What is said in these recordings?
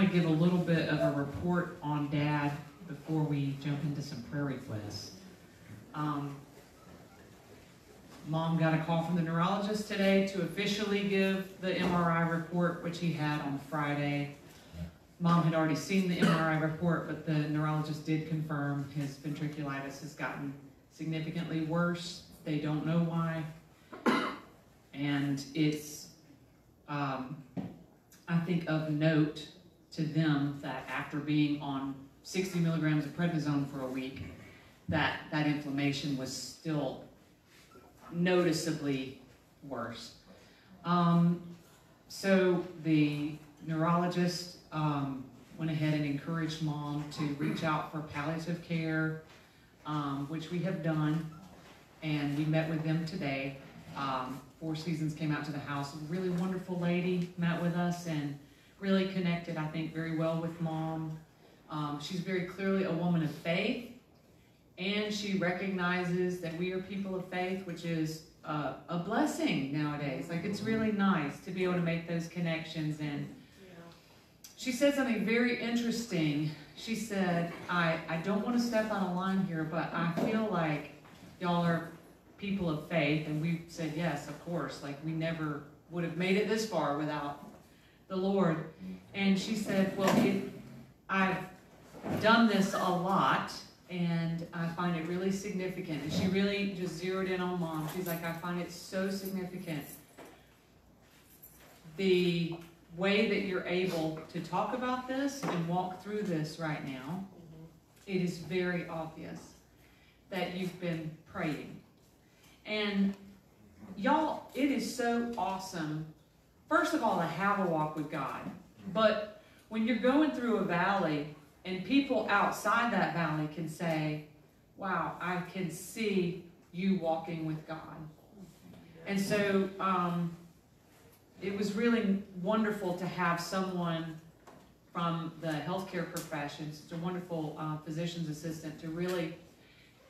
want to give a little bit of a report on Dad before we jump into some prayer requests. Um, Mom got a call from the neurologist today to officially give the MRI report, which he had on Friday. Mom had already seen the MRI report, but the neurologist did confirm his ventriculitis has gotten significantly worse. They don't know why. And it's, um, I think of note to them that after being on 60 milligrams of prednisone for a week, that that inflammation was still noticeably worse. Um, so the neurologist um, went ahead and encouraged mom to reach out for palliative care, um, which we have done, and we met with them today. Um, Four Seasons came out to the house, a really wonderful lady met with us and really connected, I think, very well with mom. Um, she's very clearly a woman of faith, and she recognizes that we are people of faith, which is uh, a blessing nowadays. Like it's really nice to be able to make those connections. And she said something very interesting. She said, "I I don't want to step on a line here, but I feel like y'all are people of faith," and we said, "Yes, of course. Like we never would have made it this far without the Lord." And she said, "Well, it, I've done this a lot." and I find it really significant. And she really just zeroed in on mom. She's like, I find it so significant. The way that you're able to talk about this and walk through this right now, mm-hmm. it is very obvious that you've been praying. And y'all, it is so awesome, first of all, to have a walk with God. But when you're going through a valley, and people outside that valley can say, wow, I can see you walking with God. And so um, it was really wonderful to have someone from the healthcare profession, such a wonderful uh, physician's assistant, to really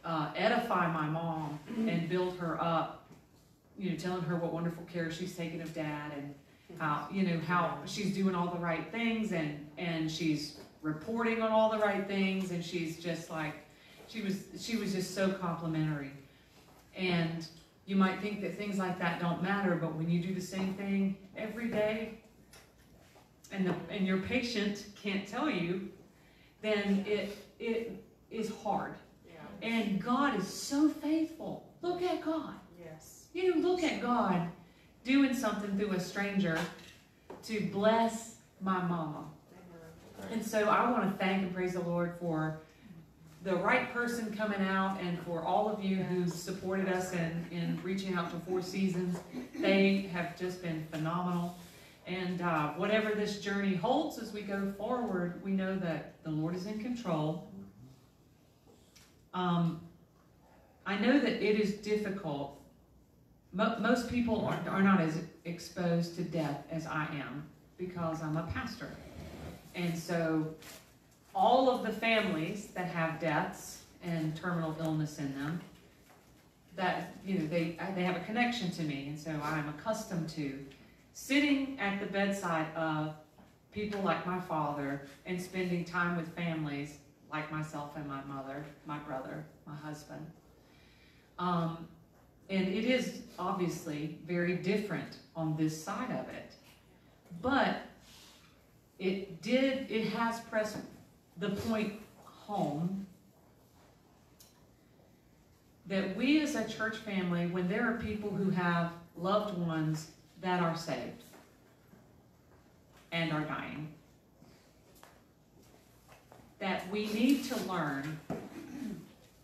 uh, edify my mom and build her up, you know, telling her what wonderful care she's taken of dad and how, you know, how she's doing all the right things and, and she's reporting on all the right things and she's just like she was she was just so complimentary. And you might think that things like that don't matter but when you do the same thing every day and the and your patient can't tell you then it it is hard. Yeah. and god is so faithful. Look at god. Yes. you know look at god doing something through a stranger to bless my mama and so I want to thank and praise the Lord for the right person coming out and for all of you who supported us in, in reaching out to Four Seasons. They have just been phenomenal. And uh, whatever this journey holds as we go forward, we know that the Lord is in control. Um, I know that it is difficult. Mo- most people are, are not as exposed to death as I am because I'm a pastor. And so all of the families that have deaths and terminal illness in them, that, you know, they, they have a connection to me. And so I'm accustomed to sitting at the bedside of people like my father and spending time with families like myself and my mother, my brother, my husband. Um, and it is obviously very different on this side of it. But it did, it has pressed the point home that we as a church family, when there are people who have loved ones that are saved and are dying, that we need to learn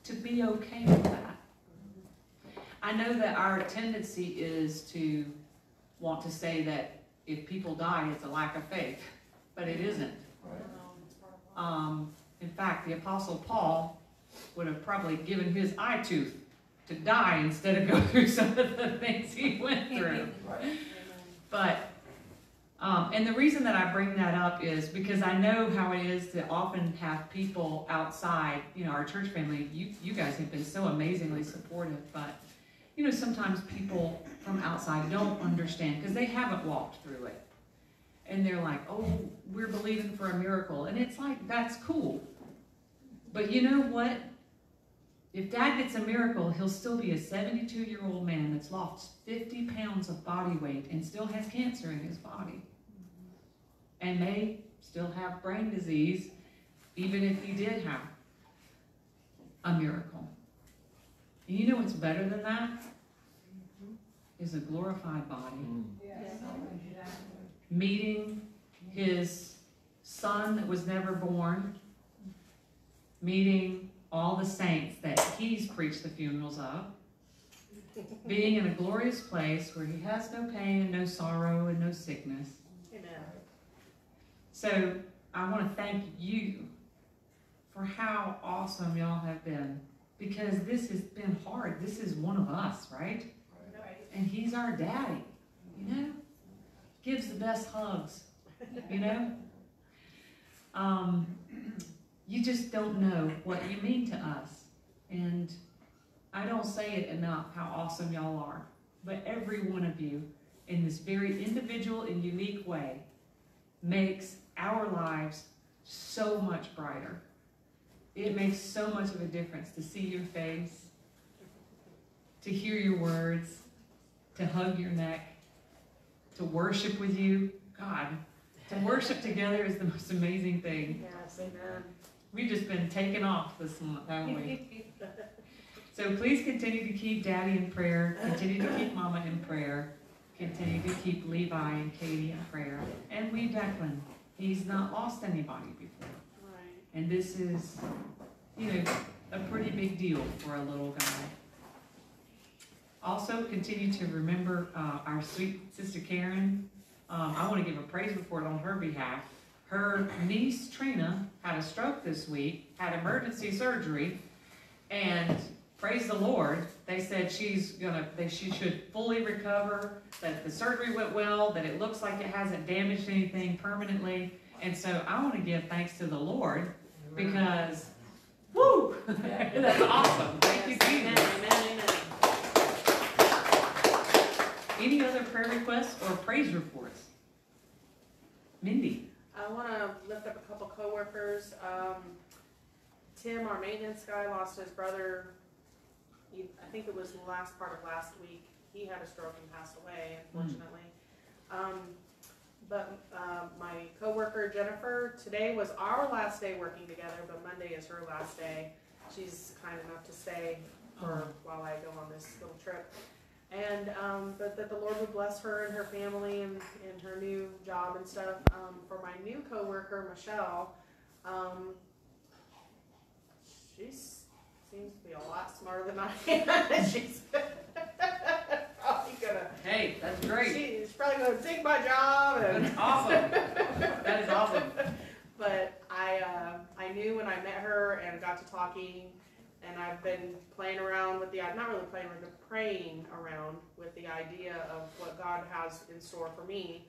to be okay with that. I know that our tendency is to want to say that if people die, it's a lack of faith but it isn't. Um, in fact, the Apostle Paul would have probably given his eye tooth to die instead of go through some of the things he went through. But, um, and the reason that I bring that up is because I know how it is to often have people outside, you know, our church family, you, you guys have been so amazingly supportive, but, you know, sometimes people from outside don't understand because they haven't walked through it. and they're like, oh, we're believing for a miracle. And it's like, that's cool. But you know what? If dad gets a miracle, he'll still be a 72 year old man that's lost 50 pounds of body weight and still has cancer in his body. And may still have brain disease, even if he did have a miracle. And you know what's better than that? Is a glorified body. Mm. Meeting his son that was never born, meeting all the saints that he's preached the funerals of, being in a glorious place where he has no pain and no sorrow and no sickness. Amen. So I want to thank you for how awesome y'all have been because this has been hard. This is one of us, right? And he's our daddy, you know? Gives the best hugs, you know? Um, you just don't know what you mean to us. And I don't say it enough how awesome y'all are. But every one of you, in this very individual and unique way, makes our lives so much brighter. It makes so much of a difference to see your face, to hear your words, to hug your neck, to worship with you. God, to worship together is the most amazing thing. Yes, amen. We've just been taken off this month, haven't we? So please continue to keep Daddy in prayer, continue to keep Mama in prayer, continue to keep Levi and Katie in prayer, and we Declan. He's not lost anybody. And this is, you know, a pretty big deal for a little guy. Also, continue to remember uh, our sweet sister Karen. Um, I want to give a praise report on her behalf. Her niece Trina had a stroke this week, had emergency surgery, and praise the Lord, they said she's gonna, she should fully recover, that the surgery went well, that it looks like it hasn't damaged anything permanently. And so I want to give thanks to the Lord because, woo, that's awesome. Thank you, Amen, Jesus. amen, amen. Any other prayer requests or praise reports? Mindy, I wanna lift up a couple coworkers. Um, Tim, our maintenance guy, lost his brother. He, I think it was the last part of last week. He had a stroke and passed away, unfortunately. Um, but, uh, my coworker Jennifer, today was our last day working together, but Monday is her last day. She's kind enough to stay for, while I go on this little trip. And, um, but that the Lord would bless her and her family and, and her new job and stuff. Um, for my new coworker, Michelle, um, she's, seems to be a lot smarter than I am. She's gonna, hey, that's great. she's probably gonna take my job and. That's awesome. That is awesome. But I, uh, I knew when I met her and got to talking, and I've been playing around with the, not really playing with the praying around with the idea of what God has in store for me.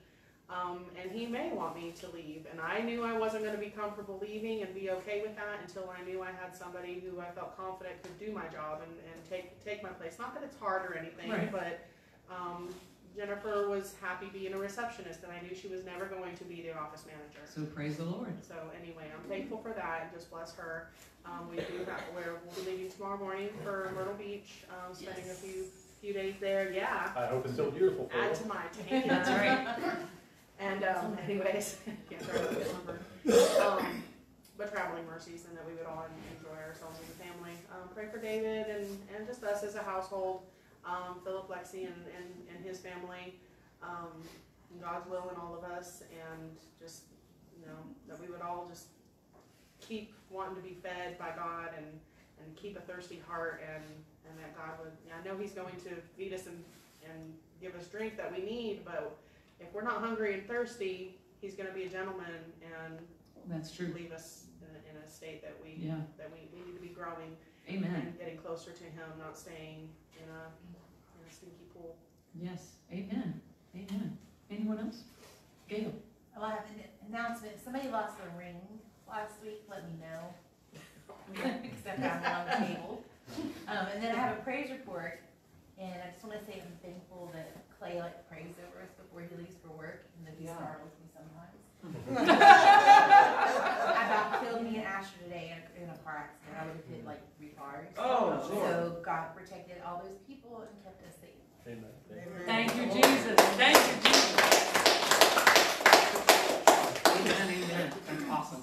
Um, and he may want me to leave, and I knew I wasn't gonna be comfortable leaving and be okay with that until I knew I had somebody who I felt confident could do my job and, and take, take my place. Not that it's hard or anything, Right. but, um, Jennifer was happy being a receptionist, and I knew she was never going to be the office manager. So praise the Lord. So anyway, I'm thankful for that and just bless her. Um, we do have, we're, we'll be leaving tomorrow morning for Myrtle Beach, um, spending a few, few days there, yeah. I hope it's still beautiful for Add you. to my tank. That's right. And, um, anyways, yeah, sorry about the number. Um, but traveling mercies and that we would all enjoy ourselves as a family. Um, pray for David and, and just us as a household, um, Philip, Lexi and, and, and his family. Um, and God's will in all of us and just, you know, that we would all just keep wanting to be fed by God and, and keep a thirsty heart and, and that God would, I know he's going to feed us and, and give us drink that we need, but if we're not hungry and thirsty, he's gonna be a gentleman and That's true. leave us in a, in a state that we, Yeah. that we, we need to be growing Amen. and getting closer to him, not staying in a stinky pool. Yes. Amen. Amen. Anyone else? Gail. Oh, I have an announcement. Somebody lost their ring last week. Let me know. Except I found it on the table. Um, and then I have a praise report, and I just want to say I'm thankful that Clay like prays over us before he leaves for work, and that he Yeah. startles me sometimes. about killed me and Asher today in a, in car accident. I would have hit like three cars. Oh, So God protected all those people and kept us safe. Amen. Thank you, Jesus. Thank you, Jesus. Amen, amen. That's awesome.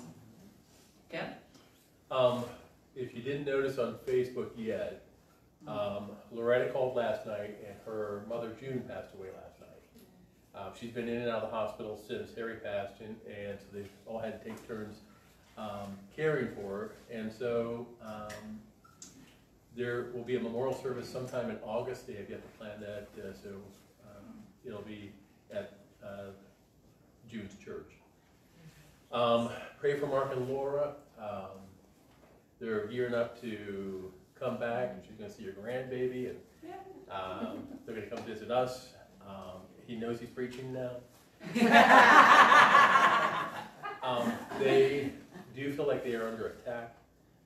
Yep. Um, if you didn't notice on Facebook yet, um, Loretta called last night and her mother June passed away last night. Uh, she's been in and out of the hospital since Harry passed and, and so they all had to take turns, um, caring for her. And so, um, there will be a memorial service sometime in August. They have yet to plan that, uh, so, um, it'll be at, uh, June's church. Um, pray for Mark and Laura. Um, they're gearing up to come back, and she's gonna see her grandbaby, and um, they're gonna come visit us. Um, he knows he's preaching now. Um, they do feel like they are under attack,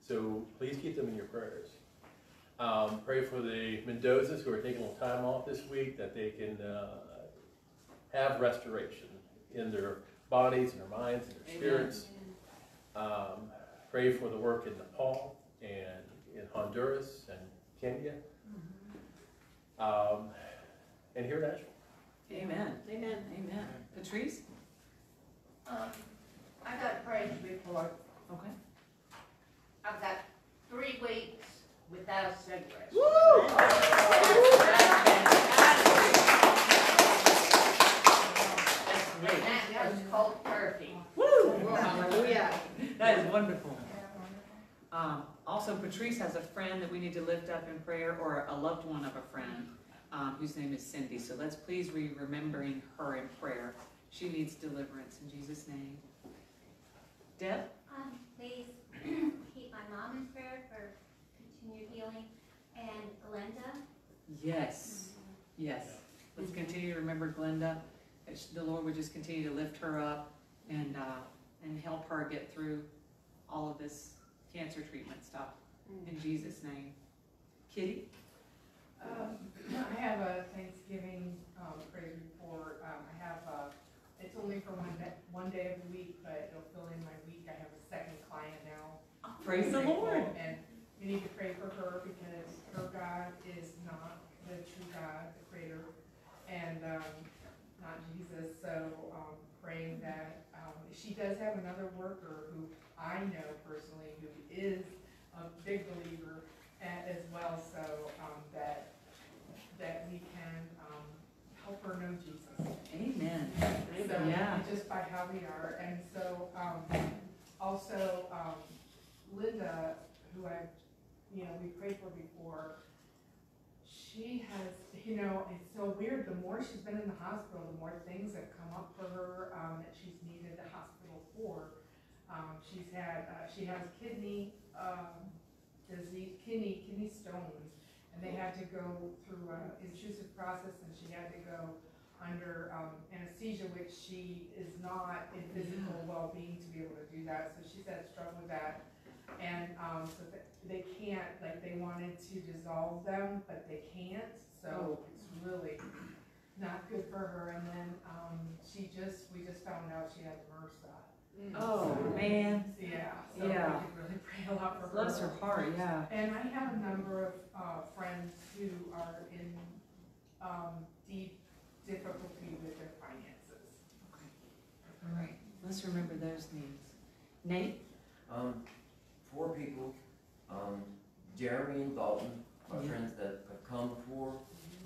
so please keep them in your prayers. Um, pray for the Mendozas who are taking a little time off this week, that they can uh, have restoration in their bodies and their minds and their Amen. spirits. Um, pray for the work in Nepal and in Honduras and Kenya. Um, and here in Asheville. Amen. Amen. Amen. Patrice? I got a praise report. Okay. I've got three weeks without cigarettes. And that was cold turkey. Hallelujah. That is wonderful. Um, also Patrice has a friend that we need to lift up in prayer, or a loved one of a friend, um, whose name is Cindy. So let's please be remembering her in prayer. She needs deliverance in Jesus' name. Deb? Um, please keep my mom in prayer for continued healing and Glenda. Yes, yes. Let's continue to remember Glenda. The Lord would just continue to lift her up and, uh, and help her get through all of this cancer treatment stuff. In Jesus' name. Kitty? Um, I have a Thanksgiving, um, praise report, um, I have, uh, it's only for one day, one day of the week, but it'll fill in my week, I have a second client now. Praise the Grateful, Lord. And we need to pray for her because her God is not the true God, the creator, and, um, not Jesus, so, um, praying that, um, she does have another worker who I know personally who is a big believer as well, so, um, that, that we can, um, help her know Jesus. Amen. So, Yeah. Just by how we are, and so, um, also, um, Linda, who I, you know, we prayed for before, she has, you know, it's so weird, the more she's been in the hospital, the more things have come up for her, um, that she's needed the hospital for. Um, she's had, uh, she has kidney, um, disease, kidney, kidney stones, and they had to go through an intrusive process, and she had to go under um, anesthesia, which she is not in physical well-being to be able to do that, so she's had struggle with that. And, um, so th- they can't, like, they wanted to dissolve them, but they can't, so it's really not good for her, and then, um, she just, we just found out she has MRSA. Oh, man. Yeah, so we Yeah. could really pray a lot for her. Bless her heart, yeah. And I have a number of, uh, friends who are in, um, deep difficulty with their finances. All right, let's remember those names. Nate? Um, um, Jeremy and Dalton, my Yeah. friends that have come before,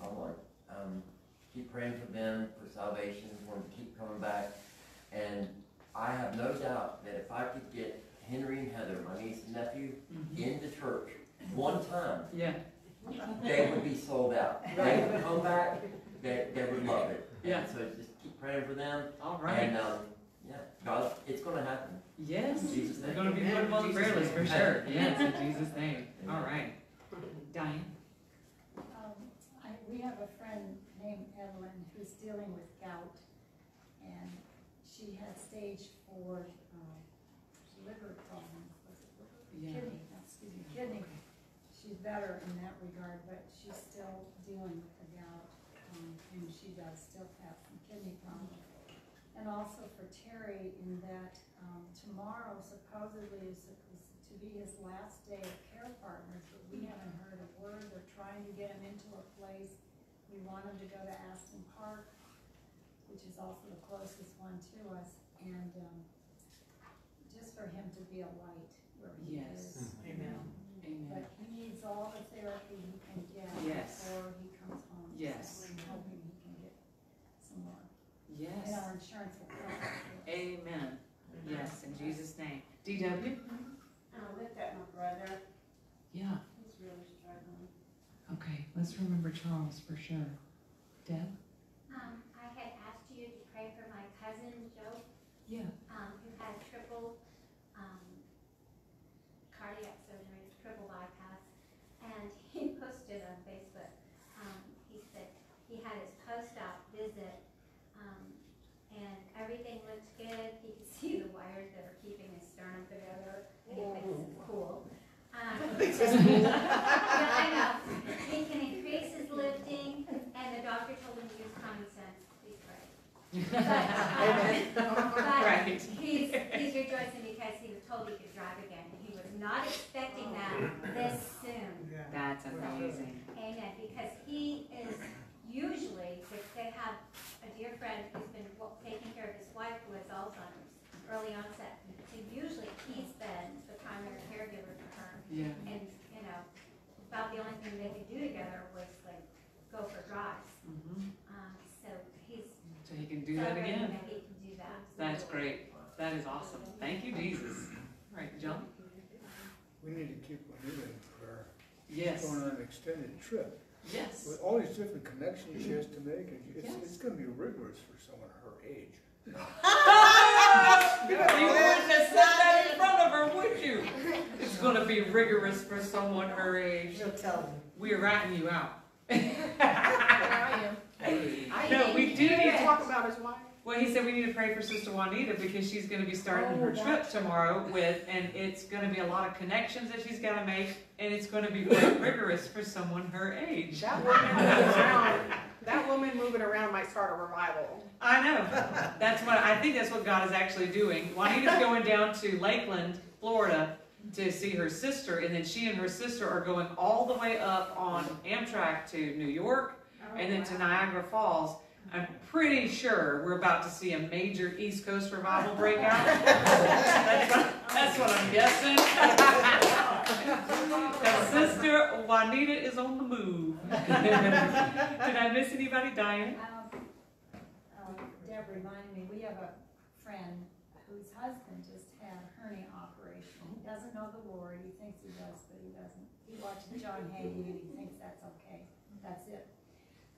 I want, um, keep praying for them for salvation, for them to keep coming back. And I have no doubt that if I could get Henry and Heather, my niece and nephew, in the church one time, Yeah, they would be sold out. They would come back, they, they would love it. Yeah. And So just keep praying for them, All right. and, um, yeah, God, it's gonna happen, Yes, in Jesus' they're name. gonna be put them on the prayer list for sure. Yes, in Jesus' name. All right. Diane? Um, I, we have a friend named Evelyn who's dealing with gout, and she had stage four, um, liver problems, was it liver? Yeah. Kidney, no, excuse me, kidney. She's better in that regard, but she's still dealing with the gout, um, and she does still have some kidney problems. And and also for Terry in that, um, tomorrow supposedly is supposed to be his last day of care partners, but we haven't heard a word. They're trying to get him into a place. We want him to go to Aston Park, which is also the closest one to us, and, um, just for him to be a light where he Yes. is. Amen. Amen. But he needs all the therapy he can get Yes. before he comes home. Yes. So we're hoping he can get some more. Yes. And our insurance will cover it. Amen. Yes, in Jesus' name. DW? I looked at my brother, Yeah. he's really struggling. Okay, let's remember Charles for sure. Deb? Um, I had asked you to pray for my cousin Joe, Yeah. um, who had triple, um, cardiac surgery, triple bypass. And he posted on Facebook, um, he said he had his post-op visit, um, and everything looked good. He could see the wires that are keeping his sternum together, and he thinks it's cool. Yeah, I know. He can increase his lifting, and the doctor told him to use common sense. Please pray. But, um, but Right. he's, he's rejoicing because he was told he could drive again. He was not expecting that this soon. That's amazing. Amen, because he is usually, if they have a dear friend who's been wa- taking care of his wife who has Alzheimer's, early onset. So usually he's been the primary caregiver for her. Yeah. And, you know, about the only thing they could do together was like go for drives. Mhm. Um, so he's So he can do that celebrating again. that he can do that. That's great. That is awesome. Thank you, Jesus. All right, John? We need to keep Juanita in prayer. Yes. Going on an extended trip. Yes. With all these different connections she has to make, and it's, Yes. it's gonna be rigorous for someone her age. You wouldn't have said that in front of her, would you? It's gonna be rigorous for someone her age. She'll tell me. We're ratting you out. I am. No, we do need to talk about his wife? Well, he said we need to pray for Sister Juanita because she's gonna be starting her Oh, trip tomorrow with, and it's gonna be a lot of connections that she's gotta make, and it's gonna be quite rigorous for someone her age. That woman moving around, that woman moving around might start a revival. I know. That's what, I think that's what God is actually doing. Juanita's going down to Lakeland, Florida to see her sister, and then she and her sister are going all the way up on Amtrak to New York oh, and then to Niagara Falls. I'm pretty sure we're about to see a major East Coast revival breakout. That's what, that's what I'm guessing. That sister Juanita is on the move. Did I miss anybody, Diane? Um, um, Deb reminded me, we have a friend whose husband just had a hernia operation. He doesn't know the Lord, he thinks he does, but he doesn't. He watches John Hagee and he thinks that's okay, that's it.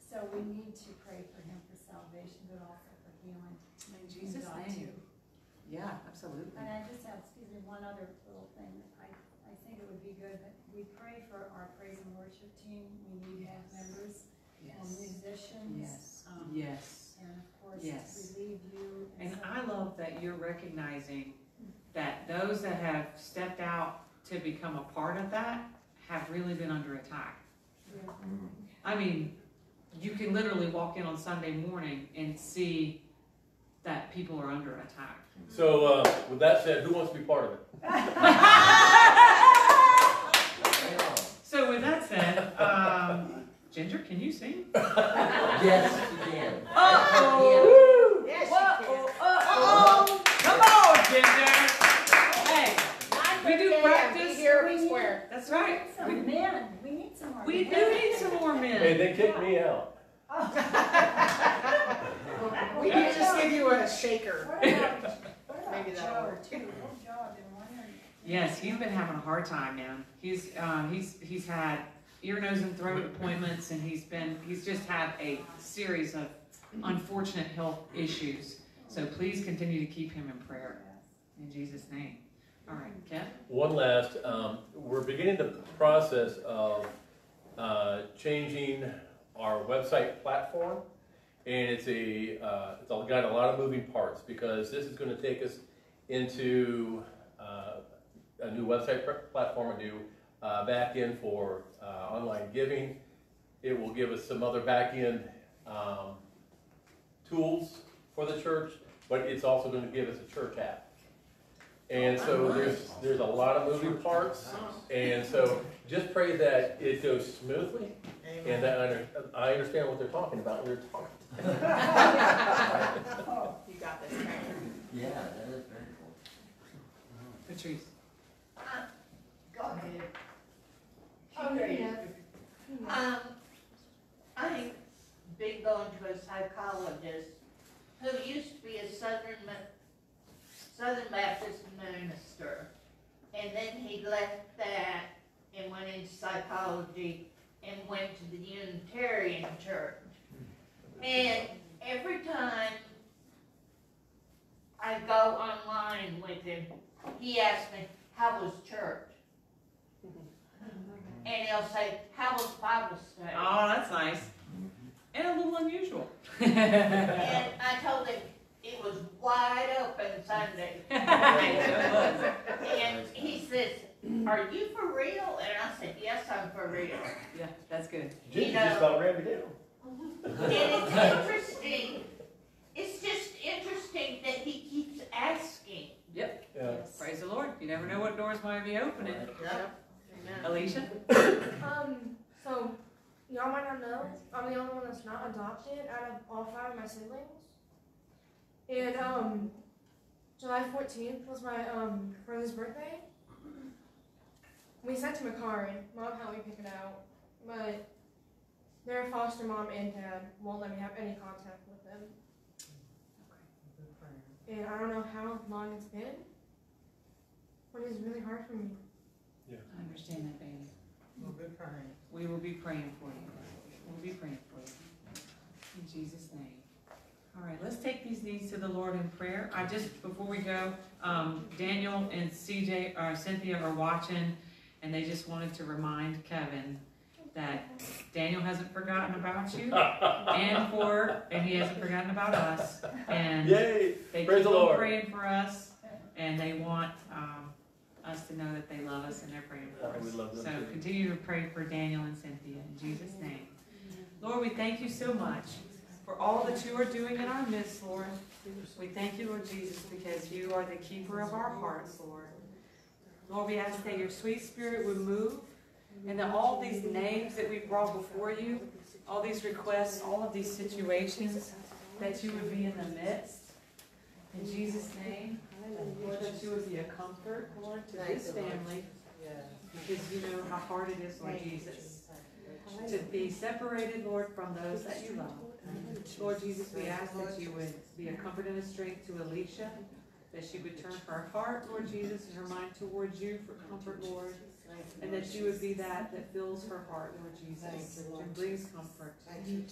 So we need to pray for him for salvation, but also for healing. In Jesus' God too. Yeah, absolutely. And I just have, excuse me, one other little thing, I, I think it would be good, that we pray for our praise and worship team, we need band members, and musicians. Yes, um, yes. And of course, Yes. relieve you. And so- I love that you're recognizing that those that have stepped out to become a part of that have really been under attack. Yeah. I mean, you can literally walk in on Sunday morning and see that people are under attack. So, uh, with that said, who wants to be part of it? So with that said, um, Ginger, can you sing? Yes, you can. Uh-oh! Yes, Uh-oh, uh-oh! Come on, Ginger! Hey, we do practice. Be here, be square. That's right. We need some men, we need some more. We men. do need some more men. Hey, men. they kicked me out. We can just give you a shaker. What about, what Maybe that'll Joe work. too? Little Joe, I've been wondering. Yes, he's been having a hard time, man. He's, um, he's, he's had ear, nose, and throat appointments, and he's been, he's just had a series of unfortunate health issues. So please continue to keep him in prayer, in Jesus' name. All right, Kev? One last, um, we're beginning the process of, uh, changing our website platform. And it's a, uh, it's got a lot of moving parts because this is gonna take us into, uh, a new website platform, a new, uh, back end for, uh, online giving. It will give us some other back end, um, tools for the church but it's also gonna give us a church app. And so there's, there's a lot of moving parts, and so just pray that it goes smoothly, and that I, under- I understand what they're talking about when they're talking. You got this, okay? Yeah, that is very cool. Patrice. Go ahead. Oh. Um, I'm been going to a psychologist who used to be a Southern, Southern Baptist minister. And then he left that and went into psychology and went to the Unitarian church. And every time I go online with him, he asks me, how was church? And he'll say, how was Bible study? Oh, that's nice. And a little unusual. And I told him it was wide open Sunday. And he says, are you for real? And I said, yes, I'm for real. Yeah, that's good. You know, about ran me down. and it's interesting, it's just interesting that he keeps asking. Yeah. Praise the Lord. You never know what doors might be opening. Amen. Alicia? Um, so, y'all might not know, I'm the only one that's not adopted out of all five of my siblings. And, um, July fourteenth was my, um, brother's birthday. We sent him a card, mom helped me pick it out, but their foster mom and dad won't let me have any contact with them. And I don't know how long it's been, but it's really hard for me. I understand that, baby. We will be praying for you. We'll be praying for you. In Jesus' name. All right, let's take these needs to the Lord in prayer. I just, before we go, um, Daniel and CJ, or Cynthia are watching, and they just wanted to remind Kevin that Daniel hasn't forgotten about you, and for, and he hasn't forgotten about us, and Yay! they Praise keep the on Lord. praying for us, and they want, um, us to know that they love us and they're praying for Oh, us. love them So too. continue to pray for Daniel and Cynthia in Jesus' name. Lord, we thank you so much for all that you are doing in our midst, Lord. We thank you, Lord Jesus, because you are the keeper of our hearts, Lord. Lord, we ask that your sweet spirit would move and that all these names that we brought before you, all these requests, all of these situations, that you would be in the midst. In Jesus' name, Lord, that you would be a comfort, Lord, to this family, because you know how hard it is, Lord Jesus, to be separated, Lord, from those that you love. Lord Jesus, we ask that you would be a comfort and a strength to Alicia, that she would turn her heart, Lord Jesus, and her mind towards you for comfort, Lord, and that you would be that that fills her heart, Lord Jesus, and brings comfort.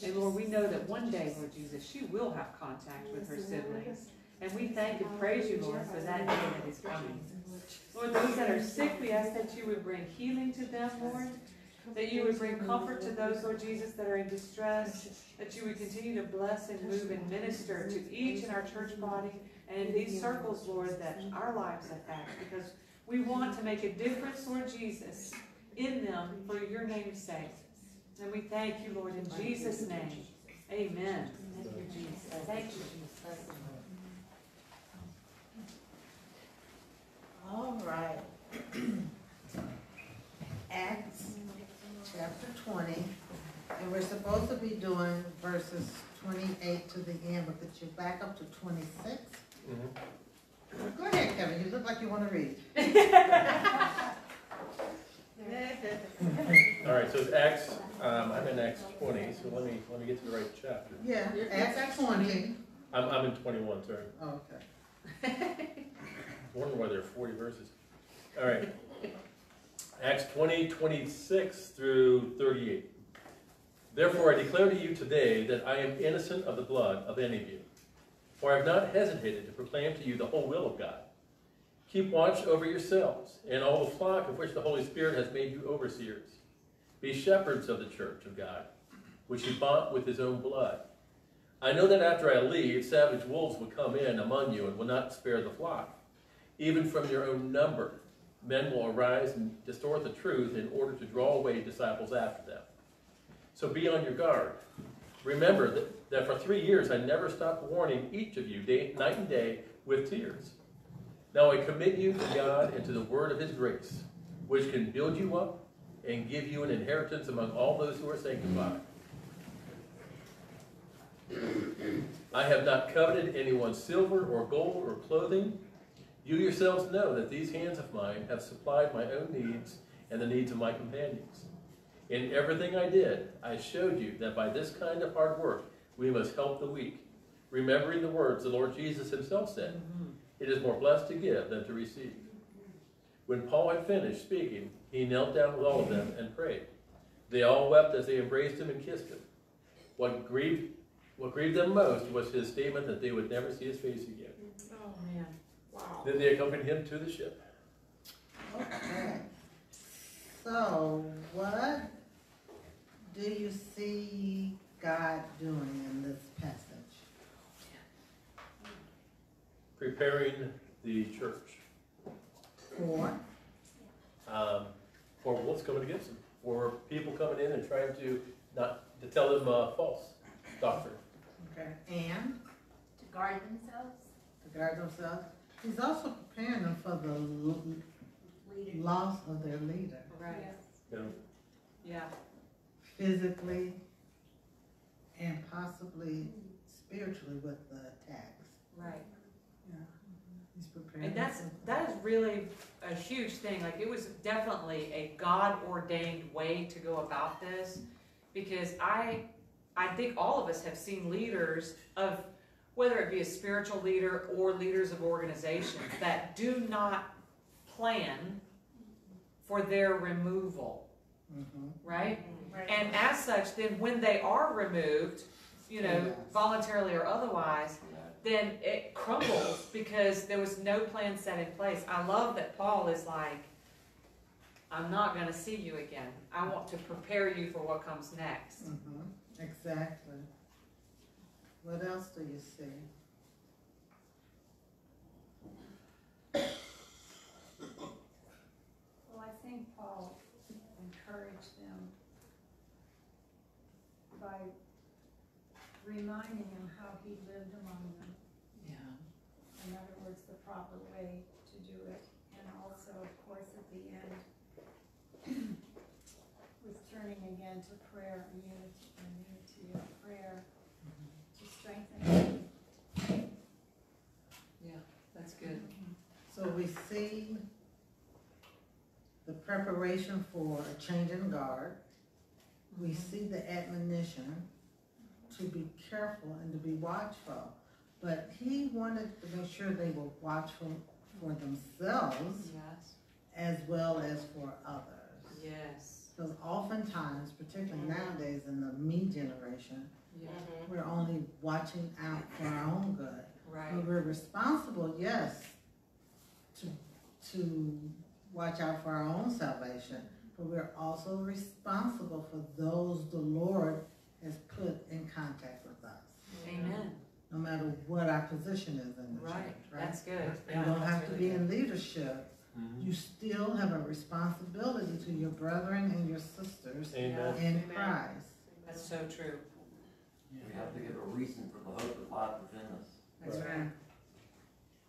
And Lord, we know that one day, Lord Jesus, she will have contact with her siblings. And we thank and praise you, Lord, for that day that is coming. Lord, those that are sick, we ask that you would bring healing to them, Lord. That you would bring comfort to those, Lord Jesus, that are in distress. That you would continue to bless and move and minister to each in our church body and in these circles, Lord, that our lives had. Because we want to make a difference, Lord Jesus, in them for your name's sake. And we thank you, Lord, in Jesus' name. Amen. Thank you, Jesus. Thank you, Jesus. All right. Acts chapter twenty, and we're supposed to be doing verses twenty-eight to the end, but could you back up to twenty-six? Mhm. Go ahead, Kevin, you look like you wanna read. All right, so it's Acts, um, I'm in Acts twenty, so let me, let me get to the right chapter. Yeah, You're- Acts twenty. I'm, I'm in twenty-one, sorry. Okay. Wondering why there are forty verses. All right. Acts 20, 26 through thirty-eight. Therefore I declare to you today that I am innocent of the blood of any of you. For I have not hesitated to proclaim to you the whole will of God. Keep watch over yourselves and all the flock of which the Holy Spirit has made you overseers. Be shepherds of the church of God, which he bought with his own blood. I know that after I leave, savage wolves will come in among you and will not spare the flock. Even from your own number, men will arise and distort the truth in order to draw away disciples after them. So be on your guard. Remember that, that for three years I never stopped warning each of you day, night and day with tears. Now I commit you to God and to the word of his grace, which can build you up and give you an inheritance among all those who are sanctified. I have not coveted anyone's silver or gold or clothing. You yourselves know that these hands of mine have supplied my own needs and the needs of my companions. In everything I did, I showed you that by this kind of hard work, we must help the weak, remembering the words the Lord Jesus himself said, mm-hmm. It is more blessed to give than to receive. When Paul had finished speaking, he knelt down with all of them and prayed. They all wept as they embraced him and kissed him. What grieved, what grieved them most was his statement that they would never see his face again. Wow. Then they accompanied him to the ship. Okay. So, what do you see God doing in this passage? preparing the church For, um, for what's coming against them, for people coming in and trying to not to tell them uh, false doctrine. okay, and To guard themselves, to guard themselves. He's also preparing them for the l- leaders. loss of their leader, Right. You know, Yeah. physically and possibly spiritually with the attacks. Right. Yeah. He's preparing. And that's, them for- that is really a huge thing, like, it was definitely a God-ordained way to go about this, because I, I think all of us have seen leaders of, whether it be a spiritual leader or leaders of organizations, that do not plan for their removal, Mhm. right? Right. And as such, then when they are removed, you know, Yes. voluntarily or otherwise, then it crumbles because there was no plan set in place. I love that Paul is like, I'm not gonna see you again. I want to prepare you for what comes next. Mhm, exactly. What else do you see? Well, I think Paul encouraged them by reminding them how he lived among them. Yeah. In other words, the proper way to do it. And also, of course, at the end, was turning again to prayer and unity, and unity of prayer to strengthen them. That's good. So we see the preparation for a change in guard. We mm-hmm. see the admonition to be careful and to be watchful. But he wanted to make sure they were watchful for themselves Yes. as well as for others. Yes. Because oftentimes, particularly mm-hmm. nowadays in the me generation, Yeah. Mm-hmm. we're only watching out for our own good. Right. But we're responsible, yes, to, to watch out for our own salvation, but we're also responsible for those the Lord has put in contact with us, Amen. no matter what our position is in the church, Right. right? That's good. You Yeah, don't that's have to be good. in leadership, Mm-hmm. you still have a responsibility to your brethren and your sisters Amen. in Amen. Christ. That's so true. We have to give a reason for the hope that lies within us. That's Right. right.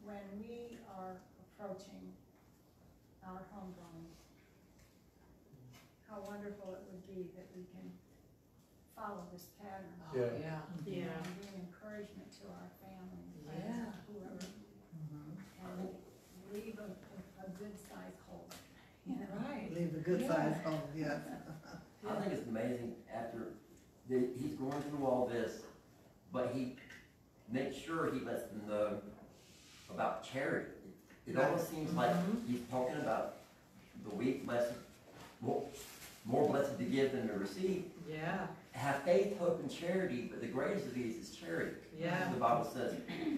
When we are approaching our homegoing, how wonderful it would be that we can follow this pattern. Oh, Yeah. yeah. Yeah. And be an encouragement to our family, friends, Yeah. whoever, Mhm. and leave a, a, a good size hole, you know? Right. Leave a good Yeah. size hole, yes. I think it's amazing after, that he's going through all this, but he makes sure he lets them know about charity. It almost seems like Mhm. he's talking about the weak, blessed, more, more blessed to give than to receive. Yeah. Have faith, hope, and charity, but the greatest of these is charity. Yeah. The Bible says,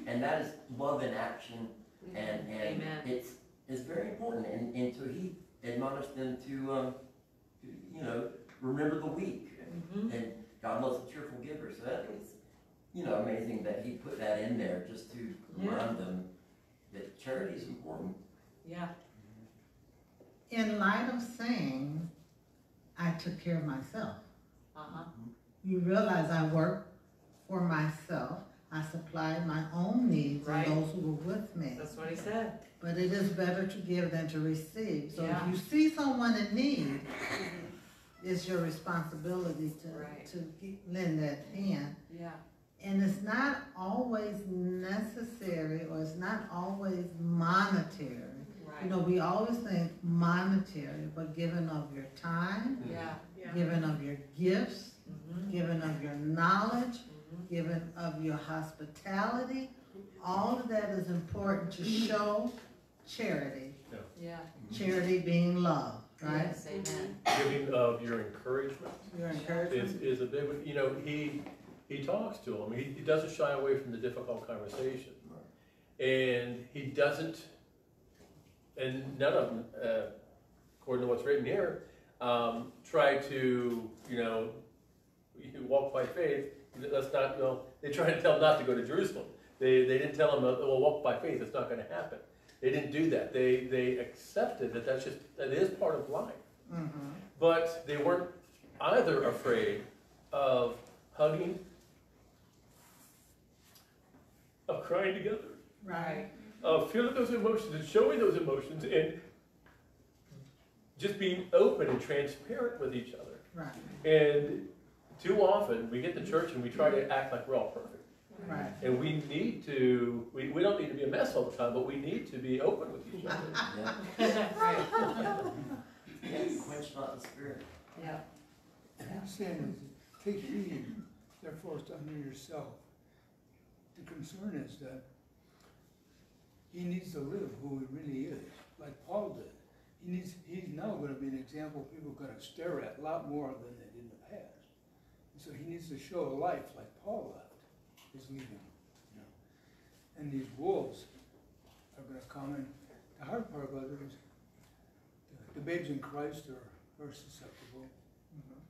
and that is love in action, and, and Amen. it's, it's very important, and, and so he admonished them to, um, to, you know, remember the weak, Mhm. and God loves a cheerful giver, so think it's, you know, amazing that he put that in there, just to remind them that charity is important. Yeah. In light of saying, I took care of myself, Uh-huh. You realize I work for myself. I supplied my own needs Right. and those who were with me. That's what he said. But it is better to give than to receive. So Yeah. if you see someone in need, it's your responsibility to, Right. to lend that hand. Yeah. And it's not always necessary or it's not always monetary. You know, we always think monetary, but giving of your time, Yeah. Yeah. giving of your gifts, Mhm. giving of your knowledge, Mhm. giving of your hospitality, all of that is important to show charity. Yeah. Charity being love, right? Yes, amen. Giving of your encouragement Your is, encouragement. is a big, one. you know, he, he talks to them. he, he doesn't shy away from the difficult conversation. And he doesn't, and none of them, uh, according to what's written here, um, try to, you know, walk by faith, let's not, you know, they try to tell him not to go to Jerusalem. They, they didn't tell him, oh, well, walk by faith, it's not gonna happen. They didn't do that. They, they accepted that that's just, that is part of life. Mhm. But they weren't either afraid of hugging, of crying together, Right. of feeling those emotions and showing those emotions and just being open and transparent with each other. Right, And too often, we get to church and we try to act like we're all perfect. right. And we need to, we, we don't need to be a mess all the time, but we need to be open with each other. Yeah, Right. quench not the spirit. Yeah. And he's saying, is, take heed, therefore, unto yourself. The concern is that he needs to live who he really is, like Paul did. He needs, he's now gonna be an example people are gonna stare at a lot more than they did in the past. And so he needs to show a life like Paul left, his leaving, you know. And these wolves are gonna come in. The hard part about it is, the babes in Christ are, are susceptible. Mm-hmm.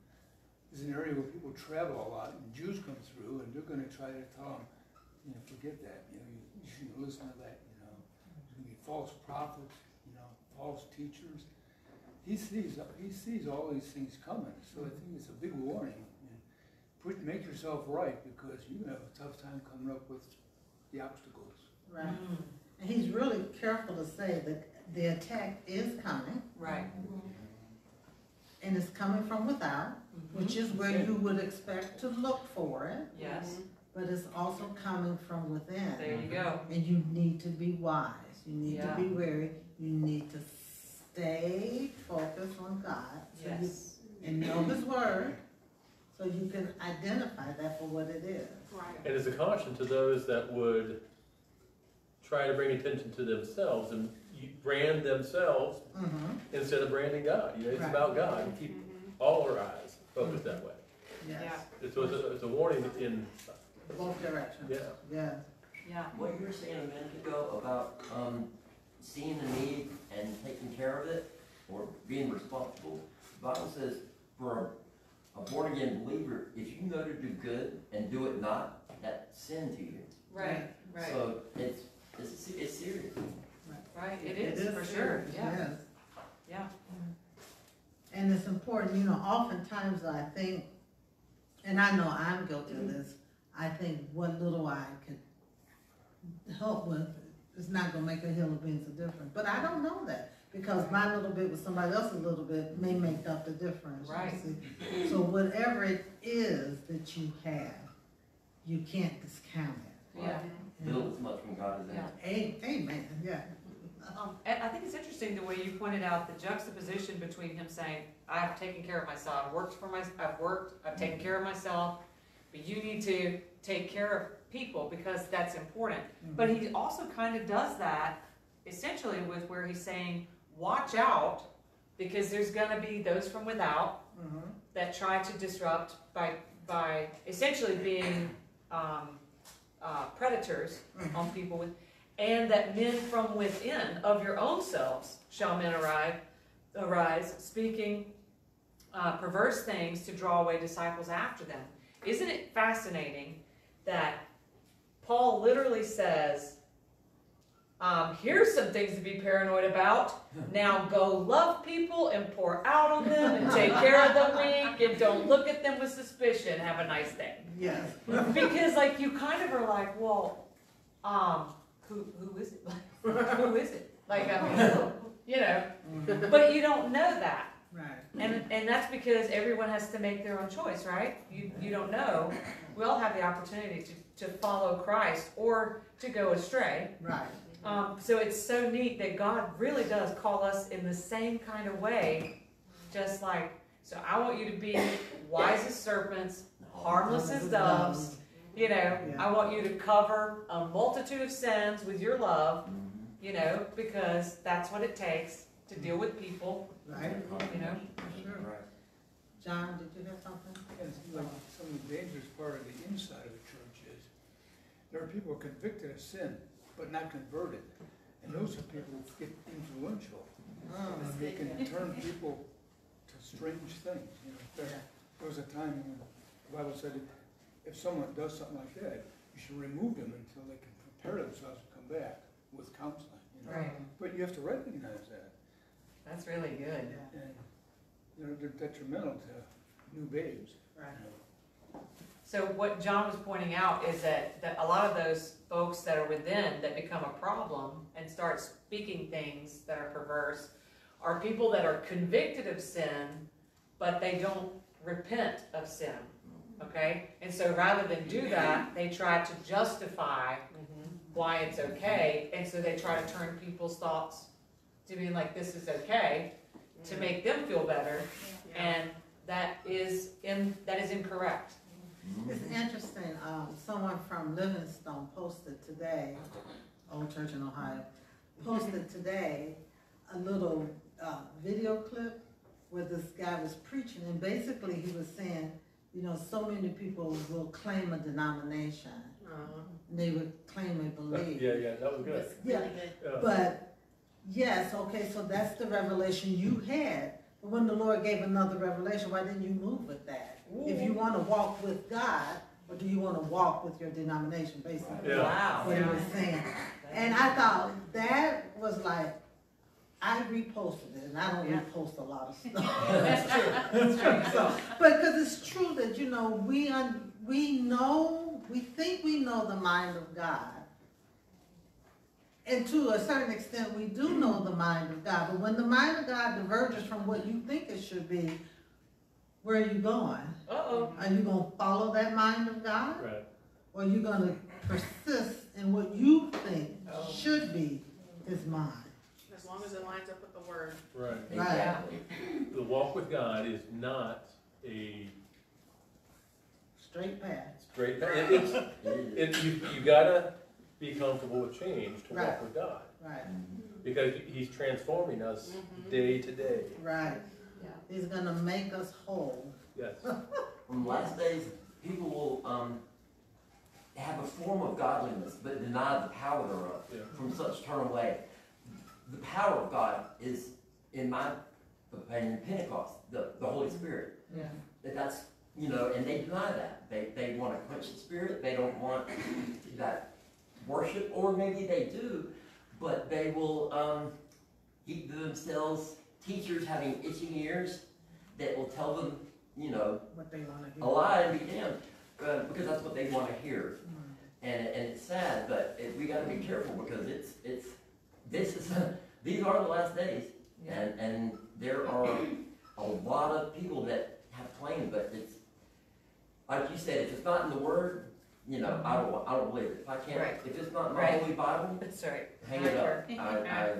It's an area where people travel a lot, and Jews come through, and they're gonna try to tell them, you know, forget that, you know, you, you shouldn't listen to that, you know. There's gonna be false prophets, you know, false teachers. He sees, he sees all these things coming, so I think it's a big warning. And Put, make yourself right, because you're gonna have a tough time coming up with the obstacles. Right. Mm. And he's really careful to say that the attack is coming, Right. and it's coming from without, Mhm. which is where you would expect to look for it, Yes. But it's also coming from within. There you go. And you need to be wise, you need to be wary, you need to stay focused on God. so you- Yes. And know His Word, so you can identify that for what it is. Right. And as a caution to those that would try to bring attention to themselves and brand themselves Mm-hmm, instead of branding God. You know, it's Right. about God. And keep Mhm. all our eyes focused that way. yes, It's, it's, a, it's a warning in, both directions, Yeah. yes. Yeah. What you were saying a minute ago about, um, seeing the need and taking care of it, or being responsible, the Bible says, for a, a born again believer, if you know to do good and do it not, that's sin to you. Right. Right. So it's, it's, it's serious. Right. It is for sure. serious, Yeah. yes. Yeah. And it's important, you know, oftentimes I think, and I know I'm guilty of this, I think what little I could help with is not gonna make a hill of beans a difference. But I don't know that, because my little bit with somebody else's little bit may make up the difference. you Right. see. So whatever it is that you have, you can't discount it. Yeah. you know. Build as much from God as in Yeah. it. A- Amen, yeah. Um, I think it's interesting the way you pointed out the juxtaposition between him saying, "I've taken care of myself. I've worked for my. I've worked. I've taken care of myself." But you need to take care of people because that's important. But he also kind of does that essentially with where he's saying, "Watch out, because there's going to be those from without Mhm. that try to disrupt by by essentially being um, uh, predators on people with, and that men from within of your own selves shall men arrive, arise, speaking uh, perverse things to draw away disciples after them. Isn't it fascinating that Paul literally says, Um, here's some things to be paranoid about. Now go love people and pour out on them and take care of them weak and don't look at them with suspicion. Have a nice day. Yes. Because like you kind of are like, well, um, who who is it? Who is it? Like I mean, you know, but you don't know that. And, and that's because everyone has to make their own choice, right? You, you don't know. We all have the opportunity to, to follow Christ or to go astray. Right. Um, so it's so neat that God really does call us in the same kind of way, just like, so I want you to be wise as serpents, harmless as doves. You know, I want you to cover a multitude of sins with your love, you know, because that's what it takes to deal with people, Right. you know. Sure. John, did you have something? And like some of the dangerous part of the inside of the church is, there are people convicted of sin, but not converted. And those are people who get influential. Mm. And they can turn people to strange things, you know. There, there was a time when the Bible said if, if someone does something like that, you should remove them until they can prepare themselves to come back with counseling, you know. Right. But you have to recognize that, That's really good. and, you know, they're detrimental to new babes. Right. So what John was pointing out is that, that a lot of those folks that are within that become a problem and start speaking things that are perverse are people that are convicted of sin, but they don't repent of sin. Okay? And so rather than do that, they try to justify mm-hmm. why it's okay, and so they try to turn people's thoughts to being like, this is okay, to make them feel better, and that is in, that is incorrect. It's interesting, um, someone from Livingstone posted today, Old Church in Ohio, posted today a little, uh, video clip where this guy was preaching, and basically he was saying, you know, so many people will claim a denomination, Uh, and they would claim they believe. Yeah, yeah, that was good. It's really good. Yeah. But, yes, okay, so that's the revelation you had, but when the Lord gave another revelation, why didn't you move with that? If you wanna walk with God, or do you wanna walk with your denomination, basically? Yeah. Wow. What he was saying, and I thought, that was like, I reposted it, and I don't Yeah. repost a lot of stuff. That's true, that's true. So, but, cause it's true that, you know, we un, we know, we think we know the mind of God. And to a certain extent, we do know the mind of God, but when the mind of God diverges from what you think it should be, where are you going? Uh-oh. Are you gonna follow that mind of God? Right. Or are you gonna persist in what you think Oh. should be his mind? As long as it lines up with the word. Right. Exactly. The walk with God is not a Straight path. straight, it- it's, it, you, you gotta be comfortable with change to walk Right. with God. Right, Because he's transforming us Mhm. day to day. right. Yeah. He's gonna make us whole. Yes. On the last days, people will, um, have a form of godliness, but deny the power thereof. Yeah. From such turn away. The power of God is, in my opinion, Pentecost, the, the Holy Spirit. Yeah. That That's, you know, and they deny that. They, they want to quench the spirit, they don't want that worship, or maybe they do, but they will, um, keep to themselves teachers having itching ears that will tell them, you know, What they wanna hear. a lie and be damned, uh, because that's what they want to hear. And, and it's sad, but it, we gotta be careful because it's, it's, this is, these are the last days. And, and there are a lot of people that have claimed, but it's, like you said, if it's not in the word, you know, I don't, I don't believe it. If I can't, Right. if it's not in my Right. holy Bible, That's right. hang it up. I, I,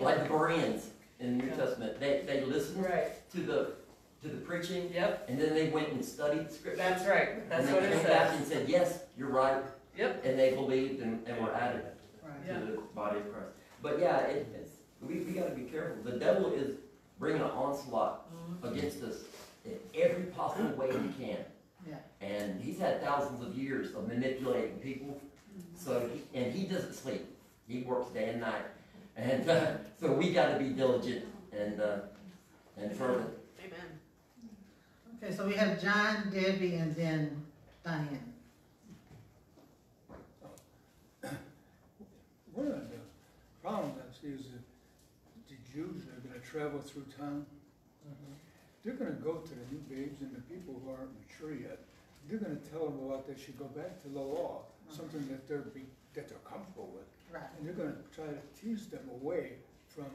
like the Bereans in the New Yeah. Testament, they, they listened Right, to the, to the preaching, yep, and then they went and studied the scriptures. that's right, that's what and they it came back says. and said, yes, you're right, Yep, and they believed and, and were added Right. to the body of Christ. But yeah, it, it's, we, we gotta be careful. The devil is bringing an onslaught mm-hmm. against us in every possible way he can. And he's had thousands of years of manipulating people. Mm-hmm. So, he, and he doesn't sleep. He works day and night. And uh, so we got to be diligent and, uh, and fervent. Amen. Okay, so we have John, Debbie, and then Diane. One of the problems I see is that the Jews are going to travel through time they're gonna go to the new babes and the people who aren't mature yet. They're gonna tell them about they should go back to the law, uh-huh. something that they're be, that they're comfortable with. Right. And they're gonna try to tease them away from,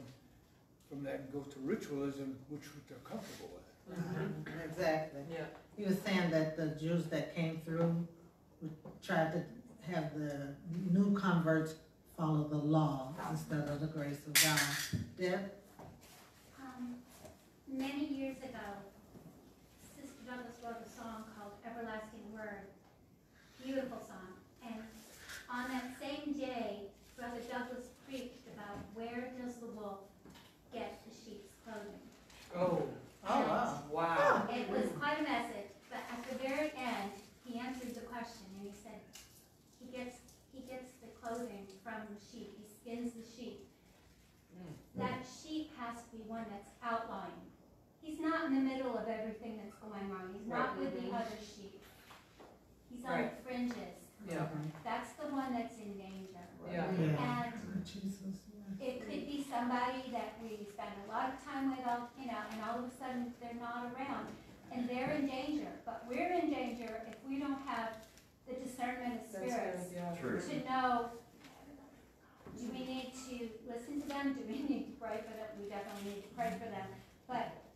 from that and go to ritualism, which they're comfortable with. Right, Exactly. Yeah. He was saying that the Jews that came through would try to have the new converts follow the law instead of the grace of God. Deb? Many years ago, Sister Douglas wrote a song called Everlasting Word. Beautiful song. And on that same day, Brother Douglas preached about where does the wolf get the sheep's clothing. Oh, Oh, wow. wow. It was quite a message, but at the very end, he answered the question and he said, he gets, he gets the clothing from the sheep, he skins the sheep. Hmm. That sheep has to be one that's outlying. He's not in the middle of everything that's going on, he's not with the mm-hmm. other sheep. He's on the Right. fringes, Yeah, that's the one that's in danger. yeah. Oh, yeah. And oh, Jesus, yeah. it could be somebody that we spend a lot of time with, all you know, and all of a sudden they're not around. And they're in danger, but we're in danger if we don't have the discernment of That's spirits good, yeah. True. to know, do we need to listen to them? Do we need to pray for them? We definitely need to pray for them. But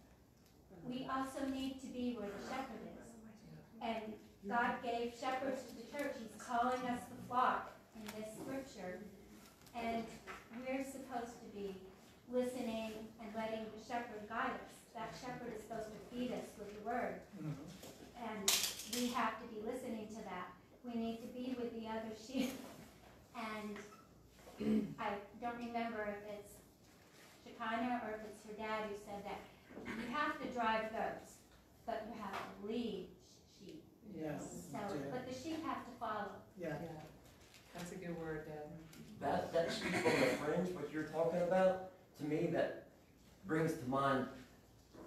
we also need to be where the shepherd is. And God gave shepherds to the church. He's calling us the flock in this scripture. And we're supposed to be listening and letting the shepherd guide us. That shepherd is supposed to feed us with the word. And we have to be listening to that. We need to be with the other sheep. And I don't remember if it's Shekinah or if it's her dad who said that. You have to drive goats, but you have to lead sheep. Yes. So, but the sheep have to follow. Yeah. Yeah. That's a good word, Deb. That, that sheep on the fringe, what you're talking about, to me, that brings to mind